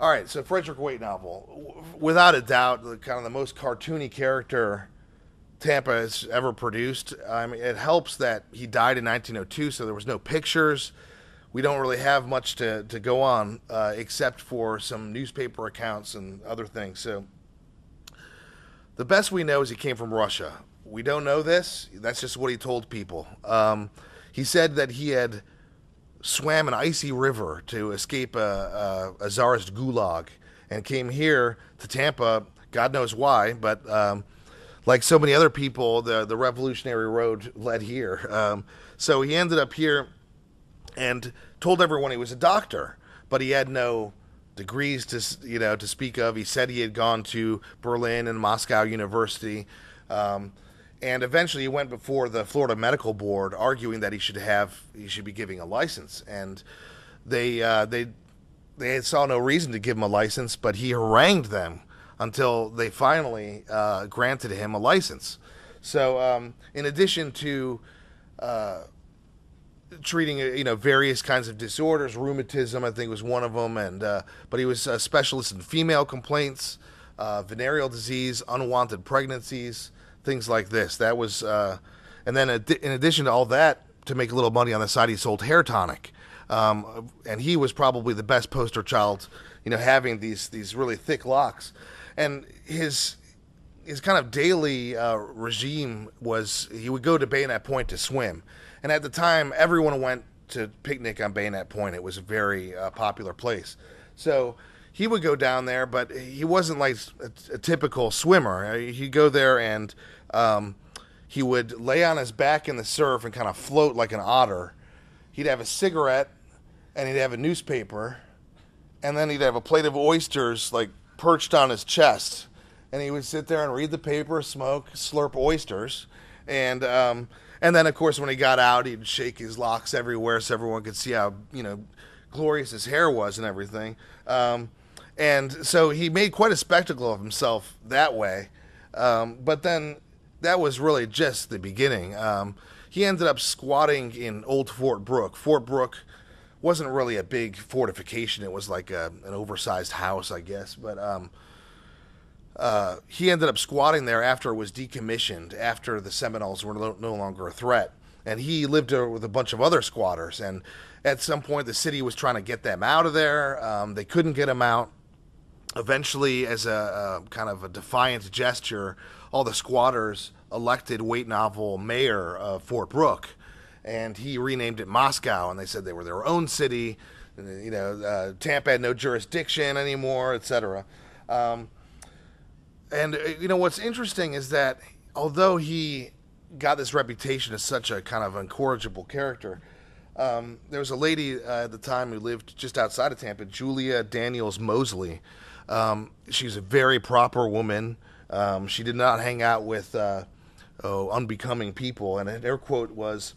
all right, so Frederick Weightnovel, without a doubt, the kind of the most cartoony character Tampa has ever produced. I mean, it helps that he died in 1902, so there was no pictures. We don't really have much to, to go on uh, except for some newspaper accounts and other things. So the best we know is he came from Russia. We don't know this. That's just what he told people. Um, he said that he had swam an icy river to escape a, a, a czarist gulag and came here to Tampa. God knows why, but um, like so many other people, the the Revolutionary Road led here. Um, so he ended up here and told everyone he was a doctor, but he had no degrees to you know to speak of. He said he had gone to Berlin and Moscow University, um, and eventually he went before the Florida Medical Board, arguing that he should have he should be giving a license, and they uh, they they saw no reason to give him a license, but he harangued them until they finally uh, granted him a license. So, um, in addition to uh, treating uh, you know various kinds of disorders, rheumatism I think was one of them, and uh, but he was a specialist in female complaints, uh, venereal disease, unwanted pregnancies, things like this. That was, uh, and then in addition to all that, to make a little money on the side, he sold hair tonic. Um, and he was probably the best poster child, you know, having these these really thick locks and his his kind of daily uh, regime was he would go to Ballast Point to swim, and at the time everyone went to picnic on Ballast Point. It was a very uh, popular place, so he would go down there, but he wasn't like a, a typical swimmer. Uh, he'd go there and um, he would lay on his back in the surf and kind of float like an otter. He'd have a cigarette and he'd have a newspaper, and then he'd have a plate of oysters like perched on his chest, and he would sit there and read the paper, smoke, slurp oysters, and um, and then of course when he got out, he'd shake his locks everywhere so everyone could see how you know glorious his hair was and everything. Um, and so he made quite a spectacle of himself that way. Um, but then that was really just the beginning. Um, he ended up squatting in Old Fort Brooke. Fort Brooke wasn't really a big fortification. It was like a, an oversized house, I guess. But um, uh, he ended up squatting there after it was decommissioned, after the Seminoles were no, no longer a threat. And he lived there with a bunch of other squatters. And at some point, the city was trying to get them out of there. Um, they couldn't get them out. Eventually, as a, a, kind of a defiant gesture, all the squatters elected Weightnovel mayor of Fort Brooke. And he renamed it Moscow. And they said they were their own city. You know, uh, Tampa had no jurisdiction anymore, etc. Um, and uh, you know what's interesting is that although he got this reputation as such a kind of incorrigible character, um, there was a lady uh, at the time who lived just outside of Tampa, Julia Daniels Moseley. Um, she's a very proper woman. Um, she did not hang out with uh, oh, unbecoming people, and her quote was,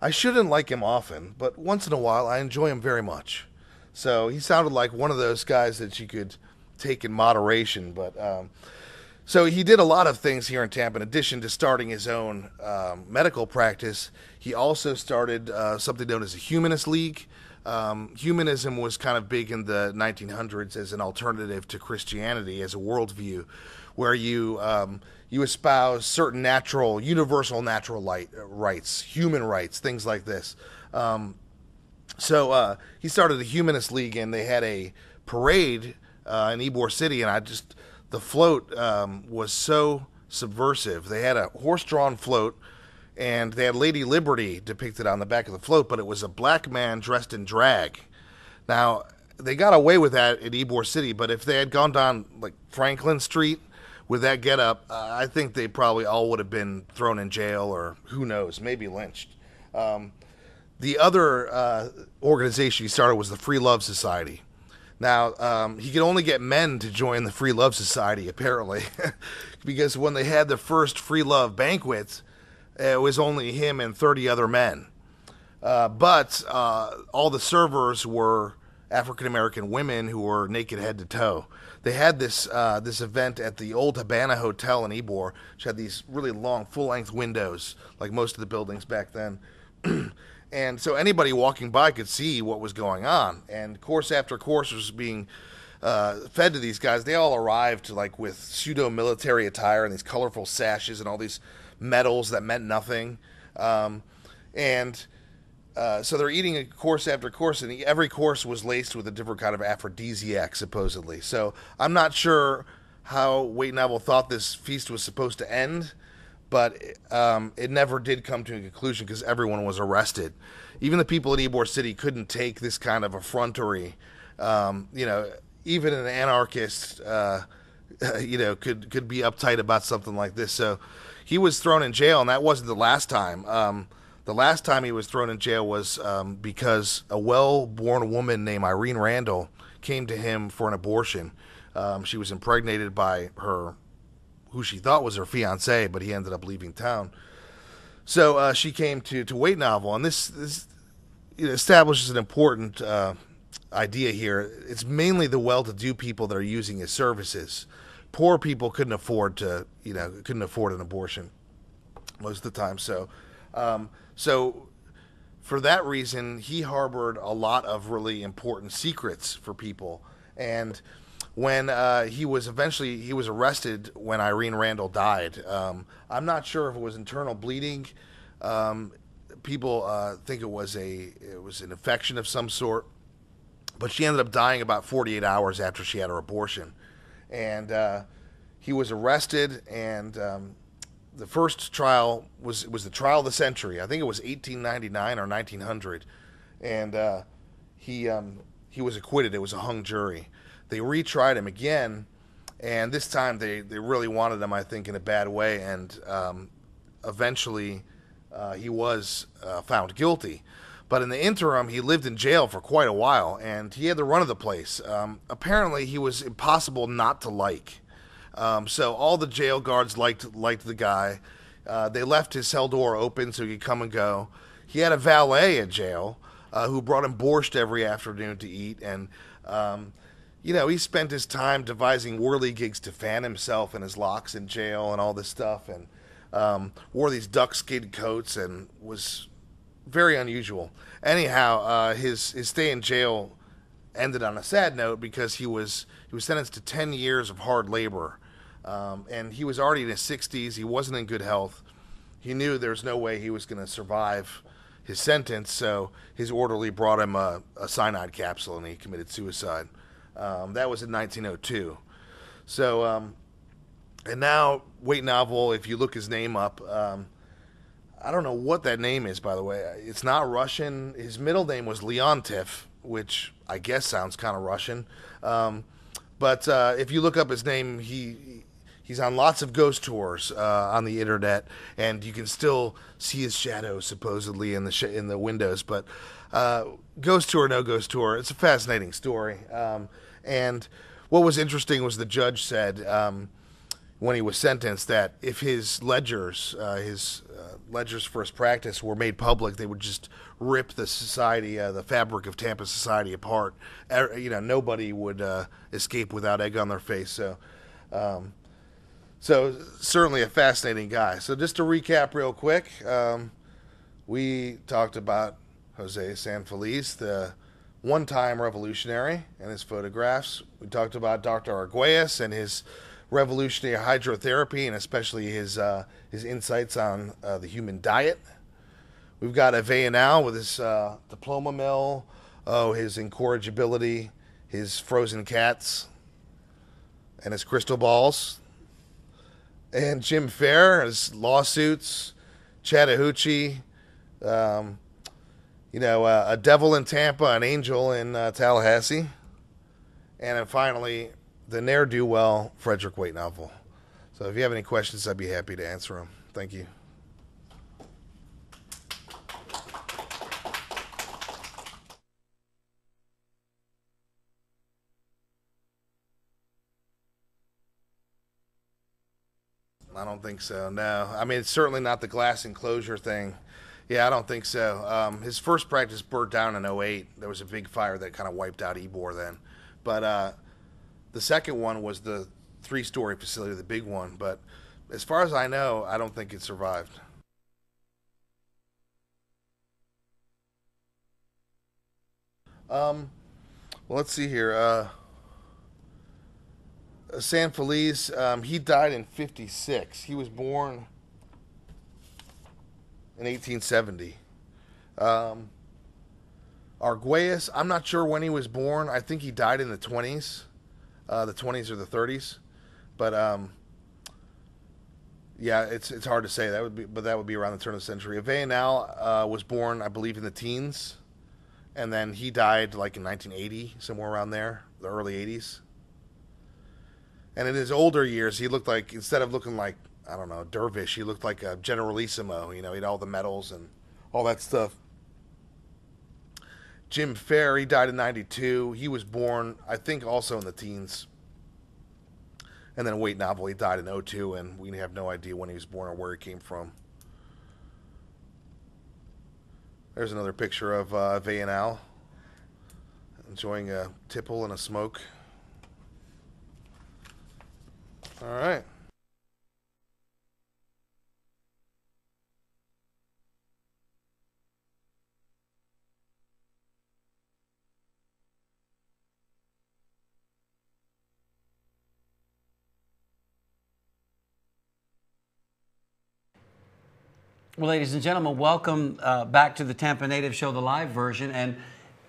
"I shouldn't like him often, but once in a while I enjoy him very much." So he sounded like one of those guys that you could take in moderation, but um, so he did a lot of things here in Tampa. In addition to starting his own um, medical practice, he also started uh, something known as the Humanist League. Um, humanism was kind of big in the 1900s as an alternative to Christianity, as a worldview, where you um, you espouse certain natural, universal natural light, uh, rights, human rights, things like this. Um, so uh, he started the Humanist League, and they had a parade uh, in Ybor City, and I just the float um, was so subversive. They had a horse-drawn float, and they had Lady Liberty depicted on the back of the float, but it was a black man dressed in drag. Now they got away with that in Ybor City, but if they had gone down like Franklin Street with that getup, uh, I think they probably all would have been thrown in jail or who knows, maybe lynched. Um, the other uh, organization he started was the Free Love Society. Now, um, he could only get men to join the Free Love Society, apparently, <laughs> because when they had the first Free Love banquet, it was only him and 30 other men. Uh, but uh, all the servers were African American women who were naked head to toe. They had this uh, this event at the old Habana Hotel in Ybor, which had these really long, full length windows, like most of the buildings back then. <clears throat> And so anybody walking by could see what was going on. And course after course was being uh, fed to these guys. They all arrived like with pseudo military attire and these colorful sashes and all these medals that meant nothing. Um, and uh, so they're eating a course after course, and every course was laced with a different kind of aphrodisiac, supposedly. So I'm not sure how Weightnovel thought this feast was supposed to end but um, it never did come to a conclusion because everyone was arrested. Even the people in Ybor City couldn't take this kind of effrontery. Um, you know, even an anarchist, uh, <laughs> you know, could could be uptight about something like this. So he was thrown in jail, and that wasn't the last time. Um, the last time he was thrown in jail was um, because a well-born woman named Irene Randall came to him for an abortion. Um, she was impregnated by her who she thought was her fiance, but he ended up leaving town. So uh, she came to to Weightnovel, and this this establishes an important uh, idea here. It's mainly the well-to-do people that are using his services. Poor people couldn't afford to, you know, couldn't afford an abortion most of the time. So, um, so for that reason, he harbored a lot of really important secrets for people, and when uh, he was eventually he was arrested when Irene Randall died. Um, I'm not sure if it was internal bleeding. Um, people uh, think it was a it was an infection of some sort, but she ended up dying about 48 hours after she had her abortion, and uh, he was arrested. And um, the first trial was was the trial of the century. I think it was 1899 or 1900, and uh, he um, he was acquitted. It was a hung jury they retried him again, and this time they, they really wanted him, I think, in a bad way, and um, eventually uh, he was uh, found guilty. But in the interim, he lived in jail for quite a while, and he had the run of the place. Um, apparently, he was impossible not to like. Um, so all the jail guards liked liked the guy. Uh, they left his cell door open so he could come and go. He had a valet at jail uh, who brought him borscht every afternoon to eat, and um, you know, he spent his time devising whirligigs to fan himself and his locks in jail and all this stuff, and um, wore these duck skin coats and was very unusual. Anyhow, uh, his his stay in jail ended on a sad note because he was he was sentenced to ten years of hard labor Um, and he was already in his 60s. He wasn't in good health. He knew there's no way he was going to survive his sentence, so his orderly brought him a, a cyanide capsule and he committed suicide. Um, that was in 1902. So, um, and now Weightnovel, if you look his name up, um, I don't know what that name is, by the way. It's not Russian. His middle name was Leontief, which I guess sounds kind of Russian. Um, but uh, if you look up his name, he he's on lots of ghost tours uh, on the internet, and you can still see his shadow supposedly in the sh- in the windows. But uh, ghost tour, no ghost tour, it's a fascinating story. Um, and what was interesting was the judge said um, when he was sentenced that if his ledgers, uh, his uh, ledgers for his practice, were made public, they would just rip the society, uh, the fabric of Tampa society apart. Er, you know, nobody would uh, escape without egg on their face. So. Um, so certainly a fascinating guy. So just to recap real quick, um, we talked about Jose San Feliz, the one-time revolutionary, and his photographs. We talked about Dr. Arguelles and his revolutionary hydrotherapy, and especially his uh, his insights on uh, the human diet. We've got Avellanal with his uh, diploma mill, oh, his incorrigibility, his frozen cats, and his crystal balls and Jim Fair, his lawsuits, Chattahoochee, um, you know, uh, a devil in Tampa, an angel in uh, Tallahassee, and then finally the ne'er do well Frederick Weightnovel. So if you have any questions, I'd be happy to answer them. Thank you. I don't think so. No, I mean it's certainly not the glass enclosure thing. Yeah, I don't think so. Um, his first practice burnt down in 08. There was a big fire that kind of wiped out Ybor then. But uh, the second one was the three-story facility, the big one. But as far as I know, I don't think it survived. Um, well, let's see here. Uh, San Feliz, um, he died in 56. He was born in 1870. Um, Arguelles, I'm not sure when he was born. I think he died in the 20s, uh, the 20s or the 30s. But um, yeah, it's it's hard to say. That would be, but that would be around the turn of the century. Avellanal uh, was born, I believe, in the teens, and then he died like in 1980, somewhere around there, the early 80s. And in his older years, he looked like instead of looking like I don't know dervish, he looked like a generalissimo. You know, he had all the medals and all that stuff. Jim he died in '92. He was born, I think, also in the teens. And then Weightnovel, he died in 02, and we have no idea when he was born or where he came from. There's another picture of uh, Avellanal enjoying a tipple and a smoke. All right. Well, ladies and gentlemen, welcome uh, back to the Tampa Native Show, the live version. And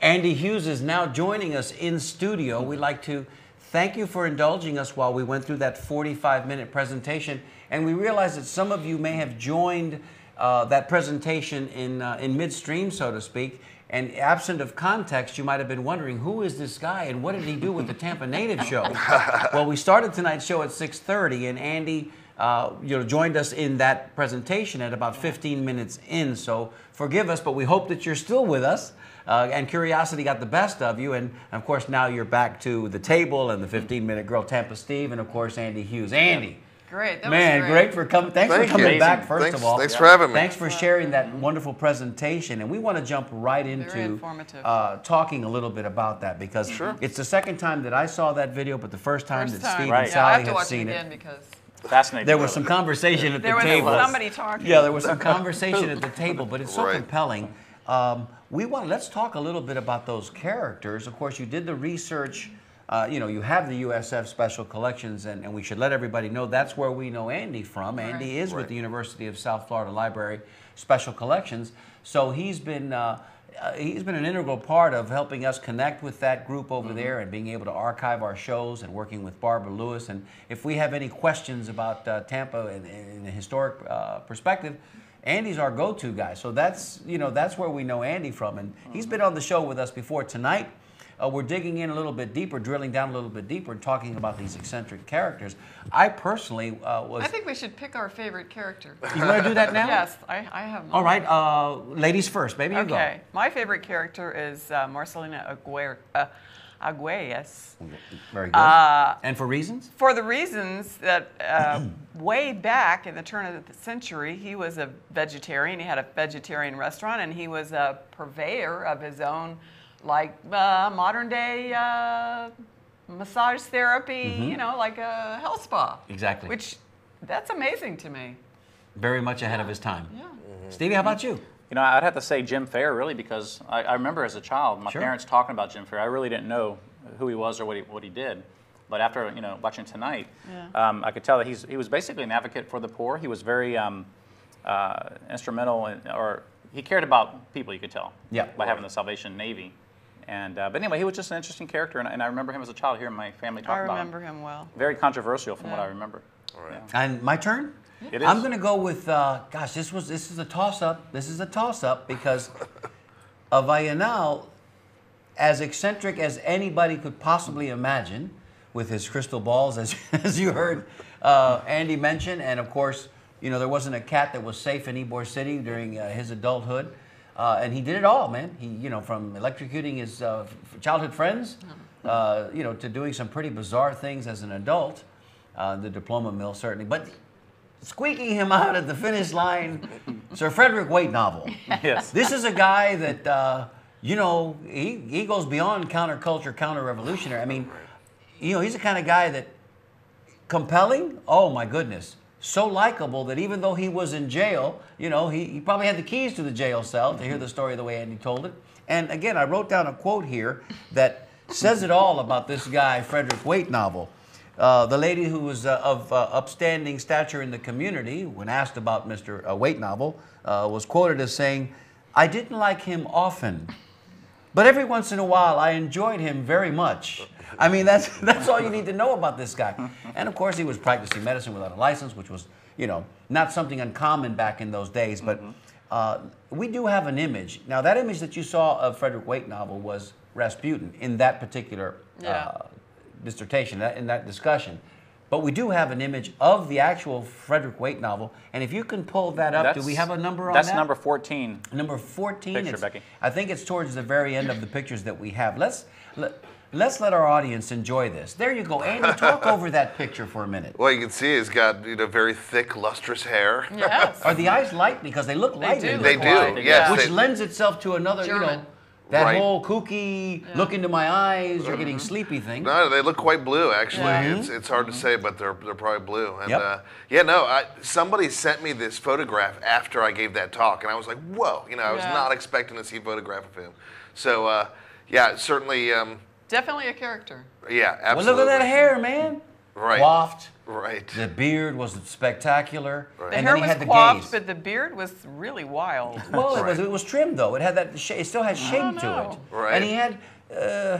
Andy Huse is now joining us in studio. We'd like to thank you for indulging us while we went through that 45 minute presentation. And we realize that some of you may have joined uh, that presentation in, uh, in midstream, so to speak. And absent of context, you might have been wondering who is this guy and what did he do with the Tampa Native Show? <laughs> well, we started tonight's show at 6:30, and Andy uh, you know, joined us in that presentation at about 15 minutes in. So forgive us, but we hope that you're still with us. Uh, and curiosity got the best of you, and of course now you're back to the table and the 15-minute girl, Tampa Steve, and of course Andy Huse. Andy, Great. That man, was great. great. for coming. Thanks Thank for coming you. back. First Thanks- of all, thanks for having me. Thanks for sharing that wonderful presentation, and we want to jump right into uh, talking a little bit about that because it's the second time that I saw that video, but the first time First that time. Steve Right. and Yeah, I Sally have to had watch it seen again it. because Fascinating. There was some conversation at there the table. There was table. somebody talking. Yeah, there was some conversation at the <laughs> table, but it's so Right. compelling. Um, we want let's talk a little bit about those characters. Of course, you did the research uh, you know, you have the USF Special Collections, and, and we should let everybody know that's where we know Andy from. Andy is with the University of South Florida Library Special Collections, so he's been. Uh, uh, he's been an integral part of helping us connect with that group over there and being able to archive our shows and working with Barbara Lewis. And if we have any questions about uh, Tampa in, in a historic uh, perspective, Andy's our go-to guy. So that's you know that's where we know Andy from, and he's been on the show with us before tonight. Uh, we're digging in a little bit deeper, drilling down a little bit deeper, and talking about these eccentric characters. I personally uh, was. I think we should pick our favorite character. you want to do that now? yes, I, I have. All right, uh, ladies first. Maybe you go. Okay, my favorite character is uh, Marcelina Aguer, Aguayas. Very good. Uh, and for reasons? For the reasons that uh, <clears throat> way back in the turn of the century, he was a vegetarian. He had a vegetarian restaurant, and he was a purveyor of his own, like uh, modern day uh, massage therapy. You know, like a health spa. Exactly. Which that's amazing to me. Very much ahead of his time. Yeah. Stevie, how about you? You know, I'd have to say Jim Fair, really, because I, I remember as a child, my Sure. parents talking about Jim Fair. I really didn't know who he was or what he, what he did. But after, you know, watching tonight, um, I could tell that he's, he was basically an advocate for the poor. He was very um, uh, instrumental, in, or he cared about people, you could tell, Yeah. by having the Salvation Navy. And, uh, but anyway, he was just an interesting character, and, and I remember him as a child hearing my family talk about him. I about remember him. him well. Very controversial from what I remember. Yeah. And my turn? It I'm going to go with, uh, gosh, this was this is a toss up. This is a toss up because <laughs> Avellanal, as eccentric as anybody could possibly imagine, with his crystal balls, <laughs> as, as you heard uh, Andy mention, and of course, you know, there wasn't a cat that was safe in Ybor City during uh, his adulthood. Uh, and he did it all, man. He, you know, from electrocuting his uh, childhood friends, uh, you know, to doing some pretty bizarre things as an adult. Uh, the diploma mill, certainly. But squeaking him out at the finish line, Sir Frederick Weightnovel. Yes. This is a guy that, uh, you know, he, he goes beyond counterculture, counter revolutionary. I mean, you know, he's the kind of guy that compelling. Oh my goodness, so likable that even though he was in jail, you know, he, he probably had the keys to the jail cell to hear the story the way Andy told it. And again, I wrote down a quote here that says it all about this guy, Frederick Weightnovel. Uh, the lady who was uh, of uh, upstanding stature in the community, when asked about Mr. Uh, Weightnovel, uh, was quoted as saying, I didn't like him often, but every once in a while, I enjoyed him very much. I mean, that's <laughs> that's all you need to know about this guy. And of course, he was practicing medicine without a license, which was, you know, not something uncommon back in those days. But uh, we do have an image. Now, that image that you saw of Frederick Weightnovel was Rasputin in that particular Yeah. Dissertation, in that discussion. But we do have an image of the actual Frederick Weightnovel. And if you can pull that up, do we have a number on That's that? That's number 14. Number 14. Picture, Becky. I think it's towards the very end of the pictures that we have. Let's let, let's let our audience enjoy this. There you go, Andy. Talk over that picture for a minute. Well, you can see he's got you know very thick, lustrous hair. Yes. Are the eyes light because they look light? They do They do, light, light, yes. Which they- lends itself to another, you know, German. That Right. whole kooky look into my eyes, you're getting sleepy thing. No, they look quite blue. Actually, Yeah. it's it's hard to say, but they're they're probably blue. And Yep. uh, yeah, no, I, somebody sent me this photograph after I gave that talk, and I was like, whoa, you know, I was Yeah. not expecting to see a photograph of him. So uh, yeah, certainly, um, Definitely a character. yeah, Well, absolutely. look at that hair, man. Right. Coiffed. Right. The beard was spectacular. The And hair then he was had the coiffed, but the beard was really wild. <laughs> Well, it was it was trimmed though. It had that sh- it still had shape to it. Right. And he had, uh,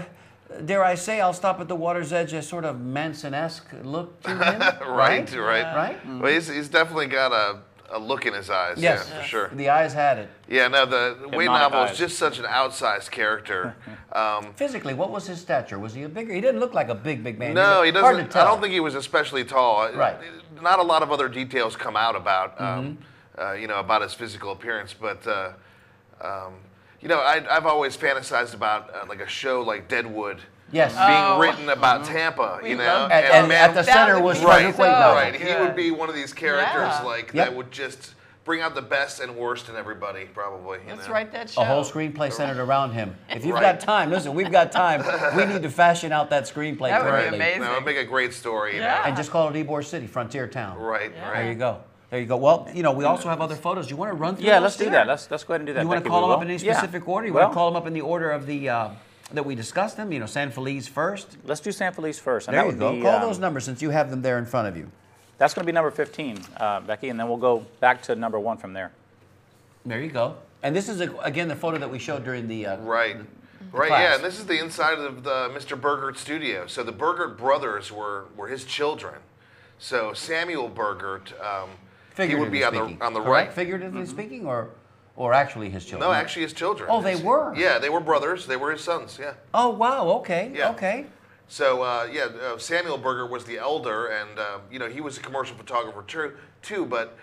dare I say, I'll stop at the water's edge, a sort of Manson-esque look to him. <laughs> Right, right, right. right. Well, he's, he's definitely got a, a look in his eyes. Yes. Yeah, for sure. The eyes had it. Yeah, no, the Wade Hypnotic novel is just such an outsized character. <laughs> Um, Physically, what was his stature? Was he a bigger? He didn't look like a big, big man. no, he Hard to doesn't. I tell. don't think he was especially tall. Right. Not a lot of other details come out about, um, Mm-hmm. uh, you know, about his physical appearance, but. Uh, um, you know, I, I've always fantasized about uh, like a show like Deadwood Yes. being Oh. written about Tampa. We You know, And, And and man- at the center was be Frederick so Weightnovel. Right, he would be one of these characters Yeah. like Yep. that would just bring out the best and worst in everybody, probably. you Let's know? write that show. A whole screenplay centered around him. If you've Right. got time, listen, we've got time. We need to <laughs> fashion out that screenplay That would be amazing. That would make a great story. You Yeah. And just call it Ybor City, Frontier Town. Right, Yeah. There you go. There you go. Well, you know, we also have other photos. You want to run through Yeah, those let's do here? that. Let's let's go ahead and do that. You want to call them up in any Yeah. specific order? You Well, want to call them up in the order of the uh, that we discuss them? You know, San Feliz first. Let's do San Feliz first. and There that you would go. be, Call um, those numbers since you have them there in front of you. That's going to be number 15, uh, Becky, and then we'll go back to number one from there. There you go. And this is a, again the photo that we showed during the uh, Right. the Right, class. yeah, and this is the inside of the Mr. Burgert studio. So the Burgert brothers were, were his children. So Samuel Burgert, um, he would be on speaking, the on the correct? right. Figuratively speaking, or or actually his children? No, actually his children. Oh, they were? Yeah, they were brothers. They were his sons. Yeah. Oh wow. Okay. Yeah. Okay. So uh, yeah, uh, Samuel Burgert was the elder, and uh, you know he was a commercial photographer too, too, but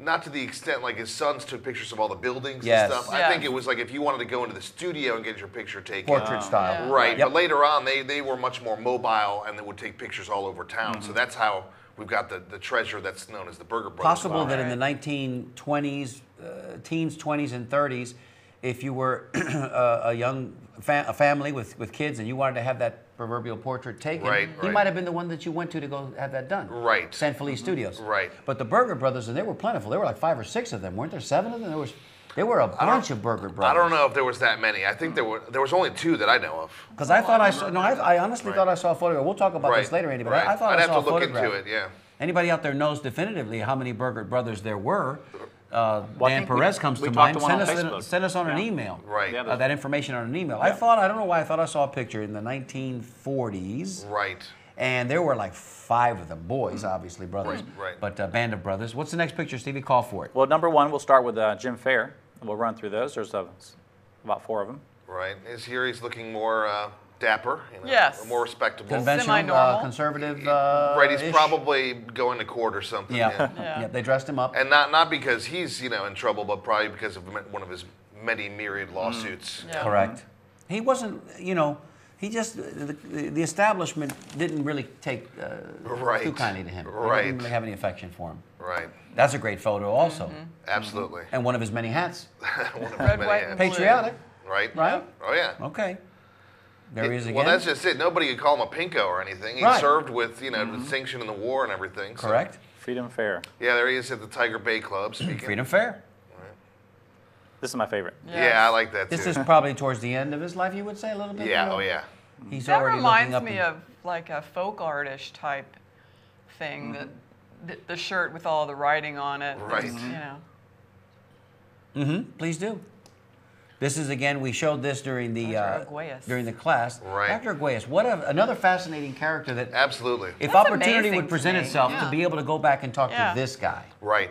not to the extent like his sons took pictures of all the buildings Yes. and stuff. I think it was like if you wanted to go into the studio and get your picture taken. Portrait style. Yeah. Right, Yep. but later on they, they were much more mobile and they would take pictures all over town. Mm-hmm. So that's how we've got the, the treasure that's known as the Burgert Brothers. Possible file. that in the 1920s, uh, teens, 20s, and 30s, if you were <clears throat> a, a young fa- a family with, with kids and you wanted to have that proverbial portrait taken, Right, he right. might have been the one that you went to to go have that done. Right. San Feliz Studios. Right. But the Burgert Brothers, and they were plentiful. There were like five or six of them, weren't there? Seven of them. There was. There were a bunch of Burgert Brothers. I don't know if there was that many. I think there were there was only two that I know of. Because I thought I saw. No, I, I honestly Right. thought I saw a photograph. We'll talk about this later, Andy. But. I, I thought I'd I have saw to a look photograph. into it. Yeah. Anybody out there knows definitively how many Burgert Brothers there were? Uh, Well, Dan think we- Perez comes we to mind. to Send us, Facebook. send us on an email. Right. Yeah, Uh, that information on an email. I thought I don't know why I thought I saw a picture in the 1940s, Right. and there were like five of them, boys, obviously brothers, Right, right. but a band of brothers. What's the next picture, Stevie? Call for it. Well, number one, we'll start with uh, Jim Fair. We'll run through those. There's uh, about four of them. Right. Is here he's looking more uh, dapper. You know, Yes. More respectable. Conventional, uh, Semi-normal. conservative. Uh, right. He's ish. probably going to court or something. Yeah. Yeah. yeah. They dressed him up. And not not because he's you know in trouble, but probably because of one of his many myriad lawsuits. Yeah. Correct. He wasn't, you know, he just, the, the the establishment didn't really take uh, Right. too kindly to him. They Right. didn't really have any affection for him. Right. That's a great photo, also. Mm-hmm. Absolutely. And one of his many hats. <laughs> One of his Red, many white, hats. and blue. Patriotic, Right. right? Oh yeah. Okay. There he is again. Well, that's just it. Nobody could call him a pinko or anything. He Right. Mm-hmm. served with you know distinction in the war and everything. so- Correct. Freedom Fair. Yeah, there he is at the Tiger Bay Club speaking. <clears throat> Freedom Fair. This is my favorite. Yeah, I like that too. This is probably towards the end of his life, you would say, a little bit? yeah. you know? Oh yeah. He's That already reminds up me and- of like a folk artish type thing. That the, the shirt with all the writing on it. Right. that's, You know. Mm-hmm. Please do. This is again. We showed this during the uh, during the class. Right. Dr. Arguelles, what a, another fascinating character that Absolutely. if That's opportunity would present me, itself yeah. to be able to go back and talk Yeah. to this guy. Right.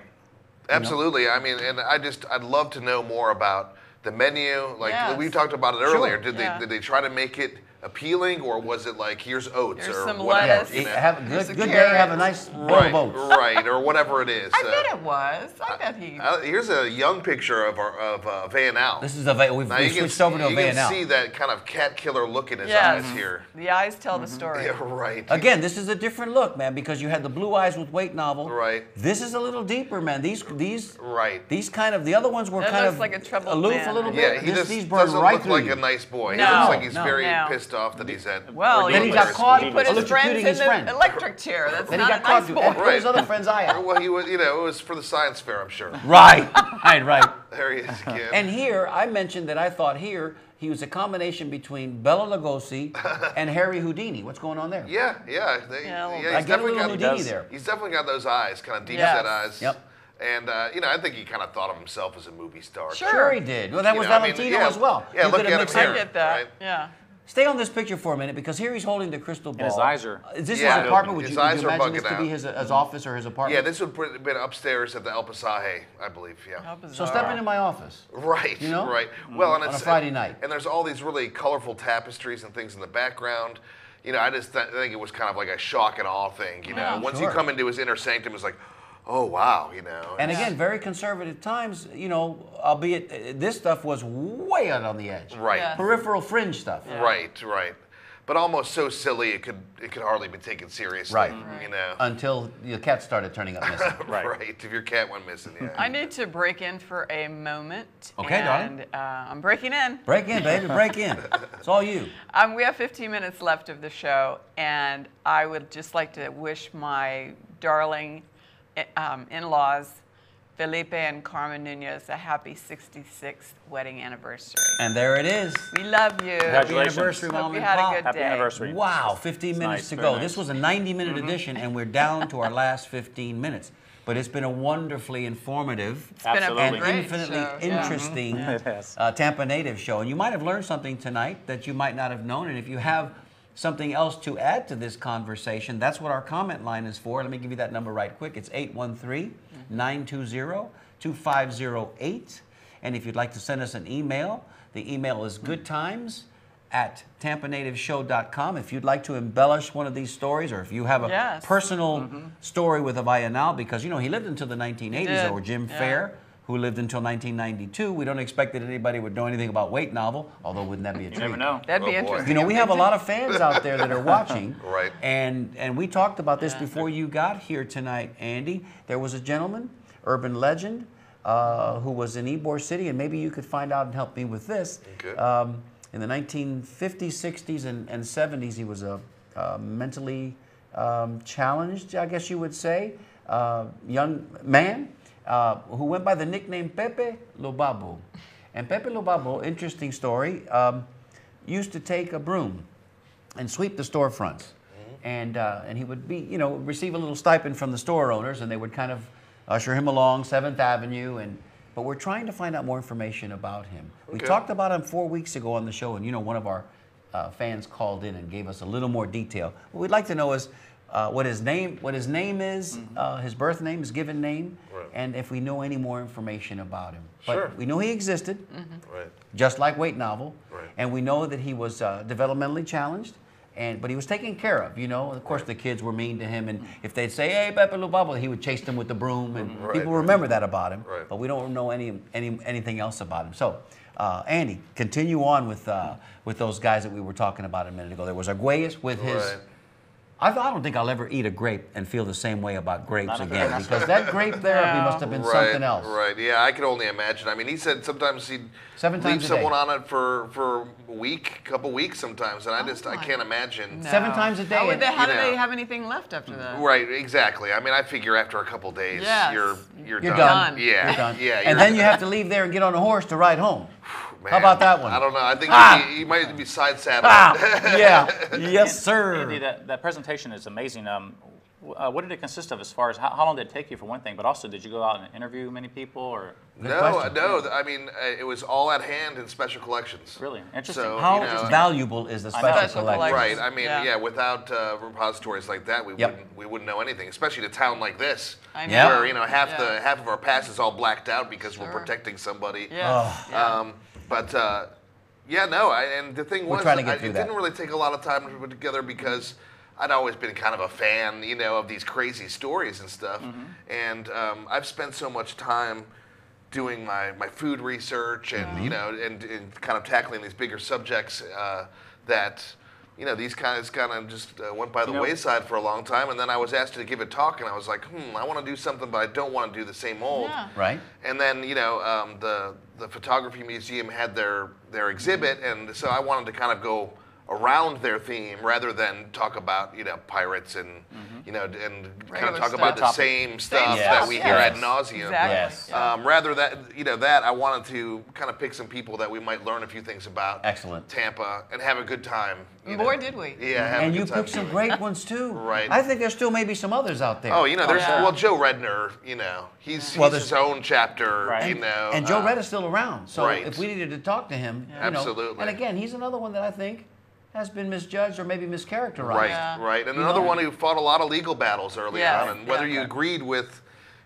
Absolutely. I mean, and I just I'd love to know more about the menu. Like Yes. we talked about it Sure. earlier. Did Yeah. they did they try to make it appealing, or was it like here's oats Here's or some whatever? lettuce. you Eat- know? have a Here's good, a good day. carrot. Have a nice bowl right, of oats. right, or whatever it is. I Uh, bet it was. I bet he. uh, here's a young picture of our, of uh, Van Al. This is a va- we've, now we've you can, switched over to a you van can now. see that kind of cat killer look in his yes. eyes here. The eyes tell the story. Yeah, right. Again, this is a different look, man, because you had the blue eyes with Weightnovel. Right. This is a little deeper, man. These these Right. these kind of the other ones were That kind looks of like a troubled aloof man. a little Yeah, bit. he This- just these burn doesn't right look through like you. a nice boy. he No, looks like he's no. very No. pissed off that he's at. Well, Then he got caught He put his friends in his the friend. electric chair. That's Then he got a nice caught boy. and pulled his other friend's eye out. Well, he was, you know, it was for the science fair, I'm sure. Right, <laughs> right, right. There he is again. And here, I mentioned that I thought here he was a combination between Bela Lugosi <laughs> and Harry Houdini. What's going on there? yeah, yeah, they, Yeah, a yeah, bit. I he's get a definitely little got Houdini there. He's definitely got those eyes, kind of deep Yes. set eyes. Yep. And uh, you know, I think he kind of thought of himself as a movie star. Sure. Sure, he did. Well, that You was know, I mean, Valentino yeah, as well. yeah, You look could have at him here. I get that. right? Yeah. Stay on this picture for a minute because here he's holding the crystal ball. his eyes are- Is this Yeah, his apartment? Would his you, would eyes you are imagine this bugging to be his, his office or his apartment? Yeah, this would have been upstairs at the El Pasaje, I believe. Yeah. So bizarre. step into my office. Right. You know? Right. Well, and On a it's Friday night. and there's all these really colorful tapestries and things in the background. You know, I just th- think it was kind of like a shock and awe thing. You know, Yeah. once Sure. you come into his inner sanctum, it's like, oh wow, you know. And again, very conservative times, you know, albeit uh, this stuff was way out on the edge. right, Yeah. Peripheral fringe stuff. right, right. But almost so silly it could it could hardly be taken seriously. Right. You know. Until your cat started turning up missing. <laughs> Right. right. If your cat went missing, yeah. I need to break in for a moment. Okay, darling. uh, I'm breaking in. break in, baby, break in. <laughs> It's all you. Um, we have 15 minutes left of the show, and I would just like to wish my darling um, in-laws Felipe and Carmen Nunez a happy 66th wedding anniversary. And there it is. We love you. Happy anniversary, Mom and had a Pop. good Happy day. anniversary. Wow, 15 It's minutes nice, to go. nice. This was a 90 minute edition, and we're down to our last 15 minutes. But it's been a wonderfully informative It's been a Absolutely. and great infinitely show, yeah. interesting <laughs> It uh, Tampa Native show. And you might have learned something tonight that you might not have known. And if you have something else to add to this conversation, that's what our comment line is for. Let me give you that number right quick. It's 813 920 2508. And if you'd like to send us an email, the email is goodtimes at tampanativesshow.com. If you'd like to embellish one of these stories, or if you have a Yes. personal mm-hmm. story with Avellanal, because you know he lived until the 1980s, did, or Jim yeah. Fair, who lived until 1992. We don't expect that anybody would know anything about Weightnovel, although wouldn't that be a You never know. That'd be Oh, boy. interesting. You know, we have a lot of fans out there that are <laughs> watching. Right. And and we talked about this before you got here tonight, Andy. There was a gentleman, urban legend, uh, who was in Ybor City, and maybe you could find out and help me with this. Okay. Um, in the 1950s, 60s, and, and 70s, he was a uh, mentally um, challenged, I guess you would say, uh, young man uh, who went by the nickname Pepe Lobabo. And Pepe Lobabo, interesting story, um, used to take a broom and sweep the storefronts. And, uh, and he would be, you know, receive a little stipend from the store owners, and they would kind of usher him along Seventh Avenue. And but we're trying to find out more information about him. We talked about him four weeks ago on the show, and you know, one of our uh, fans called in and gave us a little more detail. What we'd like to know is uh, what his name, what his name is, uh, his birth name, his given name, Right. and if we know any more information about him. But Sure. we know he existed Right. just like Weightnovel. Right. And we know that he was uh, developmentally challenged, and but he was taken care of. You know, of course the kids were mean to him, and if they'd say, "Hey, Pepe Lubabo," he would chase them with the broom, and Right, people right. remember that about him. Right. But we don't know any, any anything else about him. So. Uh, Andy, continue on with uh, with those guys that we were talking about a minute ago. There was Arguelles with his. Right. I, don't think I'll ever eat a grape and feel the same way about grapes again because that grape therapy No. must have been right, something else. Right. Yeah, I can only imagine. I mean, he said sometimes he'd Seven leave times a day. someone on it for for a week, a couple weeks sometimes, and I just I oh can't imagine. No. Seven times a day How, and- they, how You do they have anything left after that? Right. Exactly. I mean, I figure after a couple days, Yes. you're you're, You're done. done. Yeah. You're done. Yeah. and you're- then you have to leave there and get on a horse to ride home. <sighs> <sighs> Man, How about that one? I don't know. I think Ah! he, he might be side saddled. Ah, <laughs> yeah. Yes, sir. Andy, that, that presentation is amazing. Um, uh, what did it consist of as far as how, how long did it take you for one thing, but also did you go out and interview many people or no, no. I mean, uh, it was all at hand in special collections. really interesting? So, How you know, valuable is the special Special collection? collection. Right. I mean, Yeah. yeah. without uh, repositories like that, we Yep. wouldn't we wouldn't know anything, especially in a town like this, I know. Where you know half the half of our past is all blacked out because we're protecting somebody. Yes. yeah. Um, but uh, yeah, no. I, and the thing We're was, trying to get I, through it that. didn't really take a lot of time to put together because I'd always been kind of a fan, you know, of these crazy stories and stuff. Mm-hmm. And um, I've spent so much time doing my, my food research and you know and, and kind of tackling these bigger subjects uh, that you know these guys kind of just uh, went by the know- wayside for a long time and then I was asked to give a talk and I was like hmm I want to do something but I don't want to do the same old Yeah. Right? and then you know um, the the photography museum had their their exhibit, and so I wanted to kind of go around their theme rather than talk about you know pirates and you know and kind Mm-hmm. Regular of talk stuff. about the Topic. same stuff Yes, that we hear ad nauseum. Exactly. Yes. Um, rather that you know that I wanted to kind of pick some people that we might learn a few things about. Excellent. Tampa and have a good time. More know. did we. Yeah, have And a you good time picked some great ones too. Right. I think there's still maybe some others out there. Oh, you know, there's Yeah. well Joe Redner. You know, he's, he's Well, there's- his own chapter. Right. You know, and Joe uh, Red is still around. So right. if we needed to talk to him, you know, Absolutely. and again, he's another one that I think has been misjudged or maybe mischaracterized. Right, Yeah. right. And You another know? one who fought a lot of legal battles early Yes, on, and whether yeah. you agreed with,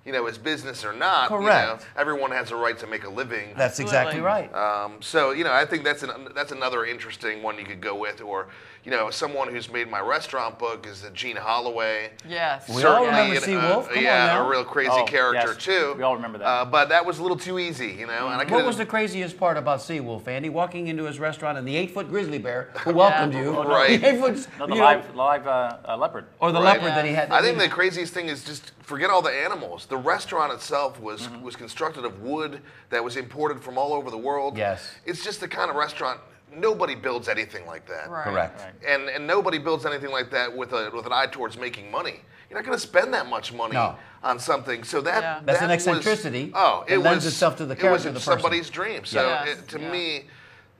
you know, his business or not, you know, Correct. everyone has a right to make a living. That's exactly right. Um, so you know, I think that's an, that's another interesting one you could go with, or you know, someone who's made my restaurant book is uh, Gene Holloway. Yes. We all remember an- Seawolf. Come on yeah, now. a real crazy Oh, character yes. too. We all remember that. Uh, but that was a little too easy, you know. And I What was the craziest part about Seawolf, Andy? Walking into his restaurant and the eight-foot grizzly bear <laughs> who welcomed you, Oh, no. Right. <laughs> the eight-foot, No, the live, live uh, uh, leopard. or the Right. leopard that he had. I think the craziest thing is just forget all the animals. The restaurant itself was was constructed of wood that was imported from all over the world. Yes. It's just the kind of restaurant nobody builds anything like that. Right. Correct. And and nobody builds anything like that with a with an eye towards making money. You're not going to spend that much money No. on something. So that Yeah. That's that an was- eccentricity oh, that it lends was itself to the It character was of the person. somebody's dream. So Yes, it, to yeah. me,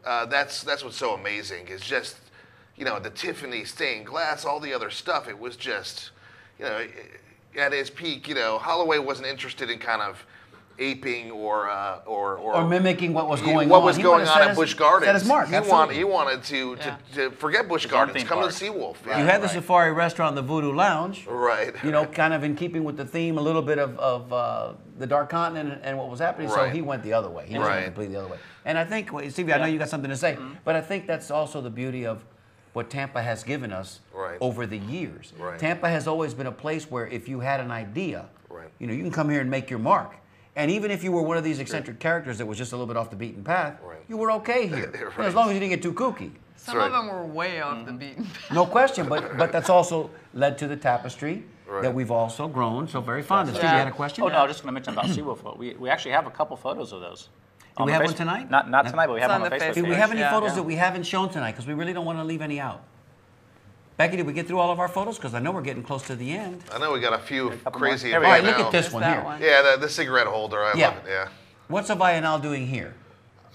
uh, that's that's what's so amazing is just you know the Tiffany stained glass, all the other stuff. It was just you know at his peak. You know Holloway wasn't interested in kind of aping or uh, or, or Or mimicking what was he- going what on. was He going wanted to on set at his- Busch Gardens. set his mark, He absolutely. wanted he wanted to, Yeah. to, to forget Busch own Gardens, theme come park. to Seawolf. You had the Right. Safari restaurant, the Voodoo Lounge. right. You know, kind of in keeping with the theme, a little bit of, of uh, the Dark Continent and, and what was happening. So Right. he went the other way. He just went Right. completely the other way. And I think, well, Stevie, I know you got something to say, but I think that's also the beauty of what Tampa has given us Right. over the years. Right. Tampa has always been a place where if you had an idea, Right. you know, you can come here and make your mark. And even if you were one of these eccentric characters that was just a little bit off the beaten path, Right. you were okay here. <laughs> You know, as long as you didn't get too kooky. Some right. of them were way off the mm-hmm. beaten path. No question, but but that's also led to the tapestry Right. that we've also grown so very fond of. Steve, you Yeah. had a question? Oh no, I was just going to mention about <clears throat> Seawolf. We, we actually have a couple photos of those. Do on we the have one tonight? Not not tonight, but we It's have on one on the Facebook. Facebook Do we have any Yeah. photos Yeah. that we haven't shown tonight? Because we really don't want to leave any out. Becky, did we get through all of our photos? Because I know we're getting close to the end. I know we got a few couple crazy. more. Here we All go. right, look at this Just one here. one. Yeah, the, the cigarette holder. I Yeah. love it. Yeah. What's Avellanal doing here?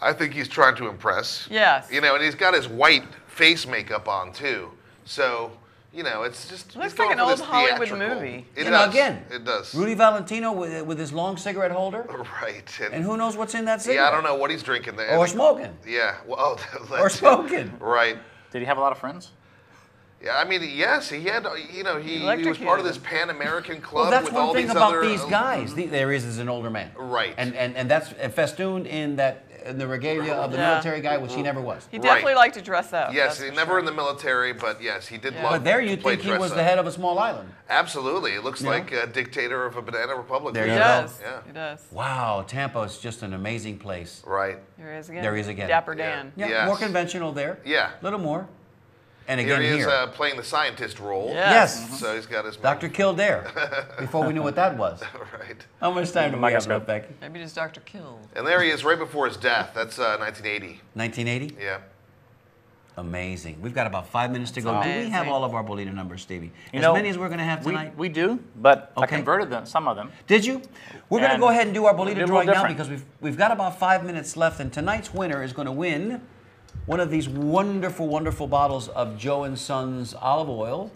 I think he's trying to impress. Yes. You know, and he's got his white face makeup on too. So, you know, it's just. Looks he's like an old Hollywood theatrical. movie. It you does. know, again, It does. Rudy Valentino with, with his long cigarette holder. <laughs> Right. And who knows what's in that cigarette? Yeah, I don't know what he's drinking there. Or smoking. Yeah. Well, <laughs> oh, Or smoking. <laughs> Right. Did he have a lot of friends? Yeah, I mean, yes, he had. You know, he, he was part of this Pan American Club Well, that's with one all thing these about other. these guys. The, there is is an older man. Right. And and, and that's festooned in that in the regalia of the Yeah. military guy, which he never was. He Right. definitely liked to dress up. Yes, he never sure. in the military, but yes, he did Yeah. love. But there you play think he was up. the head of a small island. Absolutely, it looks Yeah. like a dictator of a banana republic. There He you Yeah. go. does. Yeah. He does. Wow, Tampa is just an amazing place. Right. There he is again. There he is again. Dapper Yeah. Dan. Yeah, Yes. more conventional there. Yeah. A little more. And again, Here again he here. is uh, playing the scientist role. Yes. yes. So he's got his Dr. Kildare. <laughs> Before we knew what that was. <laughs> right. How much time do we have Microscope. left, Becky? Maybe just Dr. Kill. And there he is right before his death. That's uh, 1980. 1980? Yeah. Amazing. We've got about five minutes to go. Do we have all of our Bolita numbers, Stevie? You as know, many as we're going to have tonight? we do, but I converted them, some of them. Did you? We're going to go ahead and do our we'll Bolita a drawing now because we've, we've got about five minutes left, and tonight's winner is going to win one of these wonderful, wonderful bottles of Joe and Sons olive oil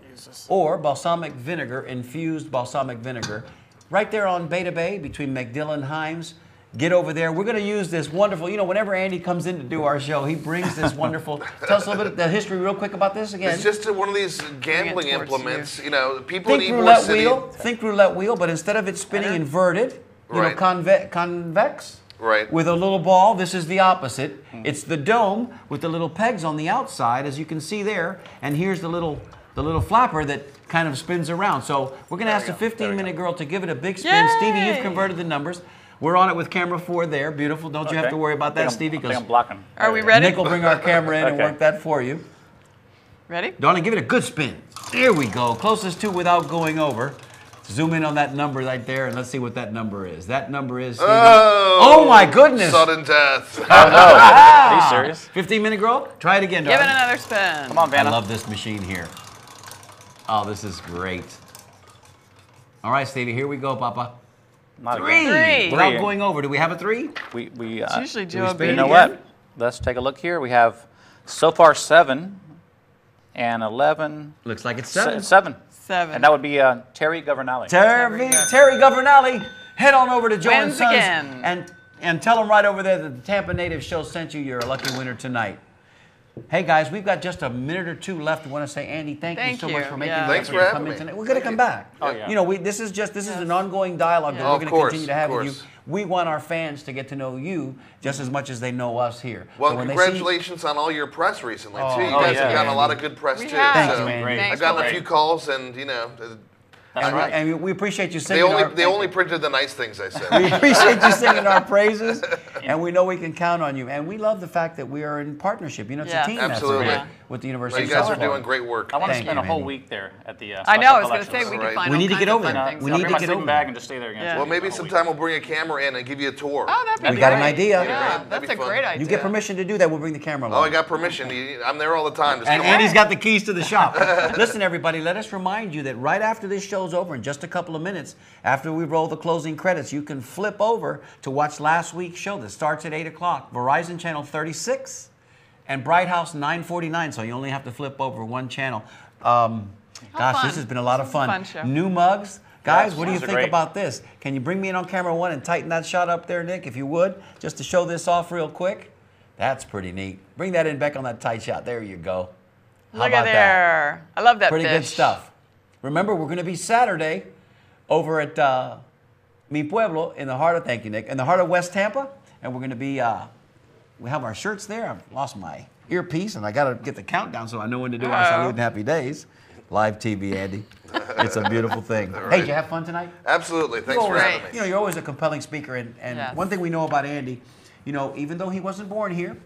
or balsamic vinegar, infused balsamic vinegar, right there on Bay to Bay between MacDill and Himes. Get over there. We're going to use this wonderful, you know, whenever Andy comes in to do our show, he brings this wonderful. <laughs> Tell us a little bit of the history, real quick, about this again. It's just one of these gambling implements. You. know, people in Think roulette wheel. Think roulette wheel, but instead of it spinning uh-huh. inverted, you know, conve- convex. Right. With a little ball, this is the opposite. It's the dome with the little pegs on the outside, as you can see there. And here's the little the little flapper that kind of spins around. So we're gonna ask the 15 minute girl to give it a big spin. Stevie, you've converted the numbers. We're on it with camera four there. Beautiful. Don't you have to worry about I think that, I'm- Stevie, I think because I'm blocking. Are we ready? Nick will bring our camera in and work that for you. Ready? Donna, give it a good spin. There we go. Closest to without going over. Zoom in on that number right there and let's see what that number is. That number is. Oh, Oh, my goodness. Sudden death. <laughs> <laughs> Are you serious? 15 minute girl? Try it again, Darling. Give it darling. another spin. Come on, Vanna. I love this machine here. Oh, this is great. All right, Stevie, here we go, Papa. Not Three. again. Three. Without Three. going over. Do we have a three? We, we, uh, usually we Joe You know again. what? Let's take a look here. We have so far seven and 11. Looks like it's se- seven. Seven. Seven. And that would be uh, Terry Governale. Terry, Terry Governale, head on over to Joe and Sons again. and and tell them right over there that the Tampa Native Show sent you. You're a lucky winner tonight. Hey guys, we've got just a minute or two left. I want to say, Andy, thank, you Thank so much for making Yeah. the Thanks effort for to having come in tonight. We're gonna come back. Oh, yeah. You know, we, this is just this is an ongoing dialogue that Yeah. we're going to course, continue to have with you. We want our fans to get to know you just as much as they know us here. Well, So when they see- congratulations on all your press recently oh, too. You Oh, guys yeah. have gotten a lot of good press We too. have. Thank so you, Andy. I've gotten a few calls, and you know, uh, That's and, we- right. and we appreciate you They singing. only our, they only printed the nice things I said. we appreciate you singing our <laughs> praises, and we know we can count on you. And we love the fact that we are in partnership. You know, it's Yeah. a team Absolutely. effort with the University. you of guys South are doing great work. I want to spend you, a whole week there at the. Uh, I know. I was going to say collections. we Right. could find We need to get over there. We need to my get sleeping over bag there. and just stay there again. Well, maybe The whole week. sometime we'll bring a camera in and give you a tour. Oh, that'd be We got an idea. Yeah, that's a great idea. You get permission to do that, we'll bring the camera Oh, along. I got permission. I'm there all the time. And come on. Andy's got the keys to the shop. <laughs> Listen, everybody, let us remind you that right after this show's over, in just a couple of minutes, after we roll the closing credits, you can flip over to watch last week's show that starts at 8 o'clock. Verizon Channel 36 and Bright House 949. So you only have to flip over one channel. Um, gosh, fun. this has been a lot of This is a fun. fun show. New mugs. Guys, Yeah, what do you think great. about this? Can you bring me in on camera one and tighten that shot up there, Nick, if you would, just to show this off real quick? That's pretty neat. Bring that in back on that tight shot. There you go. How Look about at that? there. I love that Pretty fish. good stuff. Remember, we're going to be Saturday over at uh, Mi Pueblo in the heart of, thank you, Nick, in the heart of West Tampa. And we're going to be, uh, we have our shirts there. I've lost my earpiece and I got to get the countdown so I know when to do our Uh-oh. salute and happy days. Live TV, Andy. it's a beautiful thing. <laughs> Hey, did you have fun tonight? Absolutely. Thanks for Great. having me. You know, you're always a compelling speaker, and, and Yes. one thing we know about Andy, you know, even though he wasn't born here,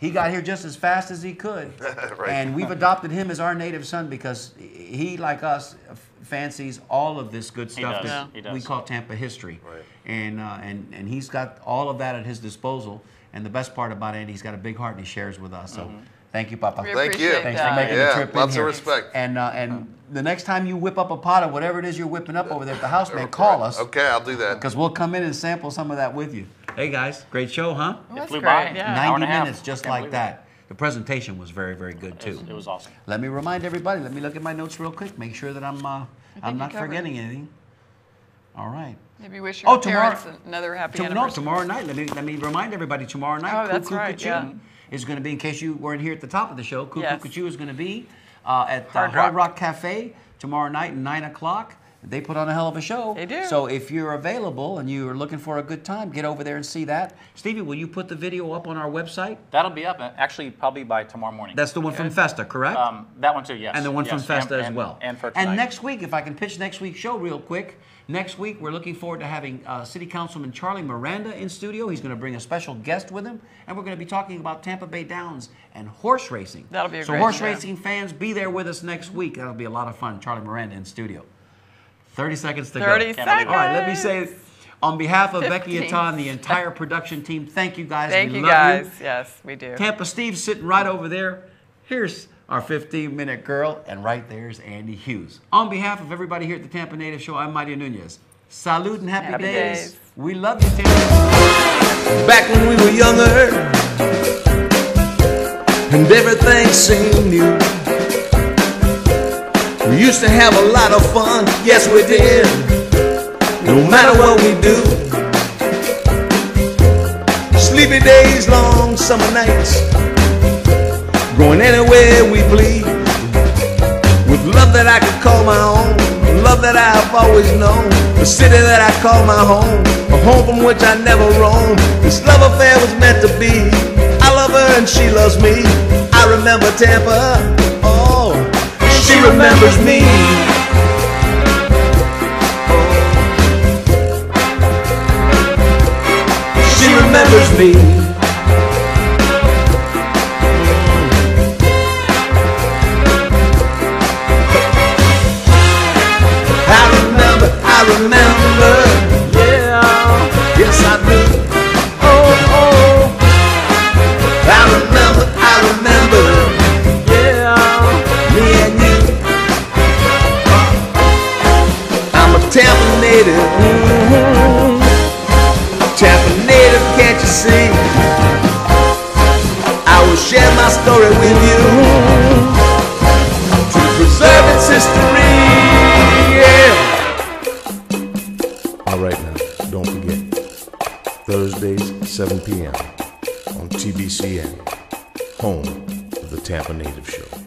he got here just as fast as he could. <laughs> Right. And we've adopted him as our native son because he, like us, fancies all of this good He stuff does. that Yeah. He we call Tampa history. Right. And, uh, and, and he's got all of that at his disposal. And the best part about Andy, he's got a big heart and he shares with us. So Mm-hmm. Thank you, Papa. We Thank you. Thanks that. for making the Yeah, trip in lots of here. respect. And uh, and the next time you whip up a pot of whatever it is you're whipping up over there at the house, man, call us. Okay, I'll do that. Because we'll come in and sample some of that with you. Hey guys, great show, huh? Well, It that's flew great. by. Yeah. 90 and a half. minutes just Can't like believe it. that. The presentation was very, very good too. it was awesome. Let me remind everybody, let me look at my notes real quick, make sure that I'm uh, I'm not covered forgetting anything. All right. Maybe wish your Oh, tomorrow- parents another happy To- no, anniversary. tomorrow night. Let me let me remind everybody. Tomorrow night, Oh, that's Cuckoo right, Cuckoo yeah. Is going to be. In case you weren't here at the top of the show, Cuckoo Yes. Cuckoo is going to be uh, at Hard Hard, Rock. Rock. Cafe tomorrow night at nine o'clock. They put on a hell of a show. They do. So if you're available and you're looking for a good time, get over there and see that. Stevie, will you put the video up on our website? That'll be up uh, actually probably by tomorrow morning. That's the one from Festa, correct? um, that one too. Yes. and the one from Festa and- as and- well. And for tonight. And next week, if I can pitch next week's show real quick, next week we're looking forward to having uh, City Councilman Charlie Miranda in studio. He's going to bring a special guest with him, and we're going to be talking about Tampa Bay Downs and horse racing. That'll be a so great horse show. racing fans, be there with us next week. That'll be a lot of fun. Charlie Miranda in studio. Thirty seconds to 30 go. Believe it. All right, let me say, on behalf of Becky 15 and Todd the entire production team, thank you guys. Thank we you love guys. You. Yes, we do. Tampa Steve's sitting right over there. Here's our 15 minute girl, and right there's Andy Huse. On behalf of everybody here at the Tampa Native Show, I'm Mario Nunez. Salute and happy, Happy days. days. We love you, Tampa. Back when we were younger and everything seemed new. We used to have a lot of fun, yes we did. No matter what we do. Sleepy days, long summer nights, going anywhere we please. With love that I could call my own, love that I've always known, the city that I call my home, a home from which I never roam. This love affair was meant to be. I love her and she loves me. I remember Tampa, oh, she remembers me. She remembers me. 7 p.m. on TBCN, home of the Tampa Native Show.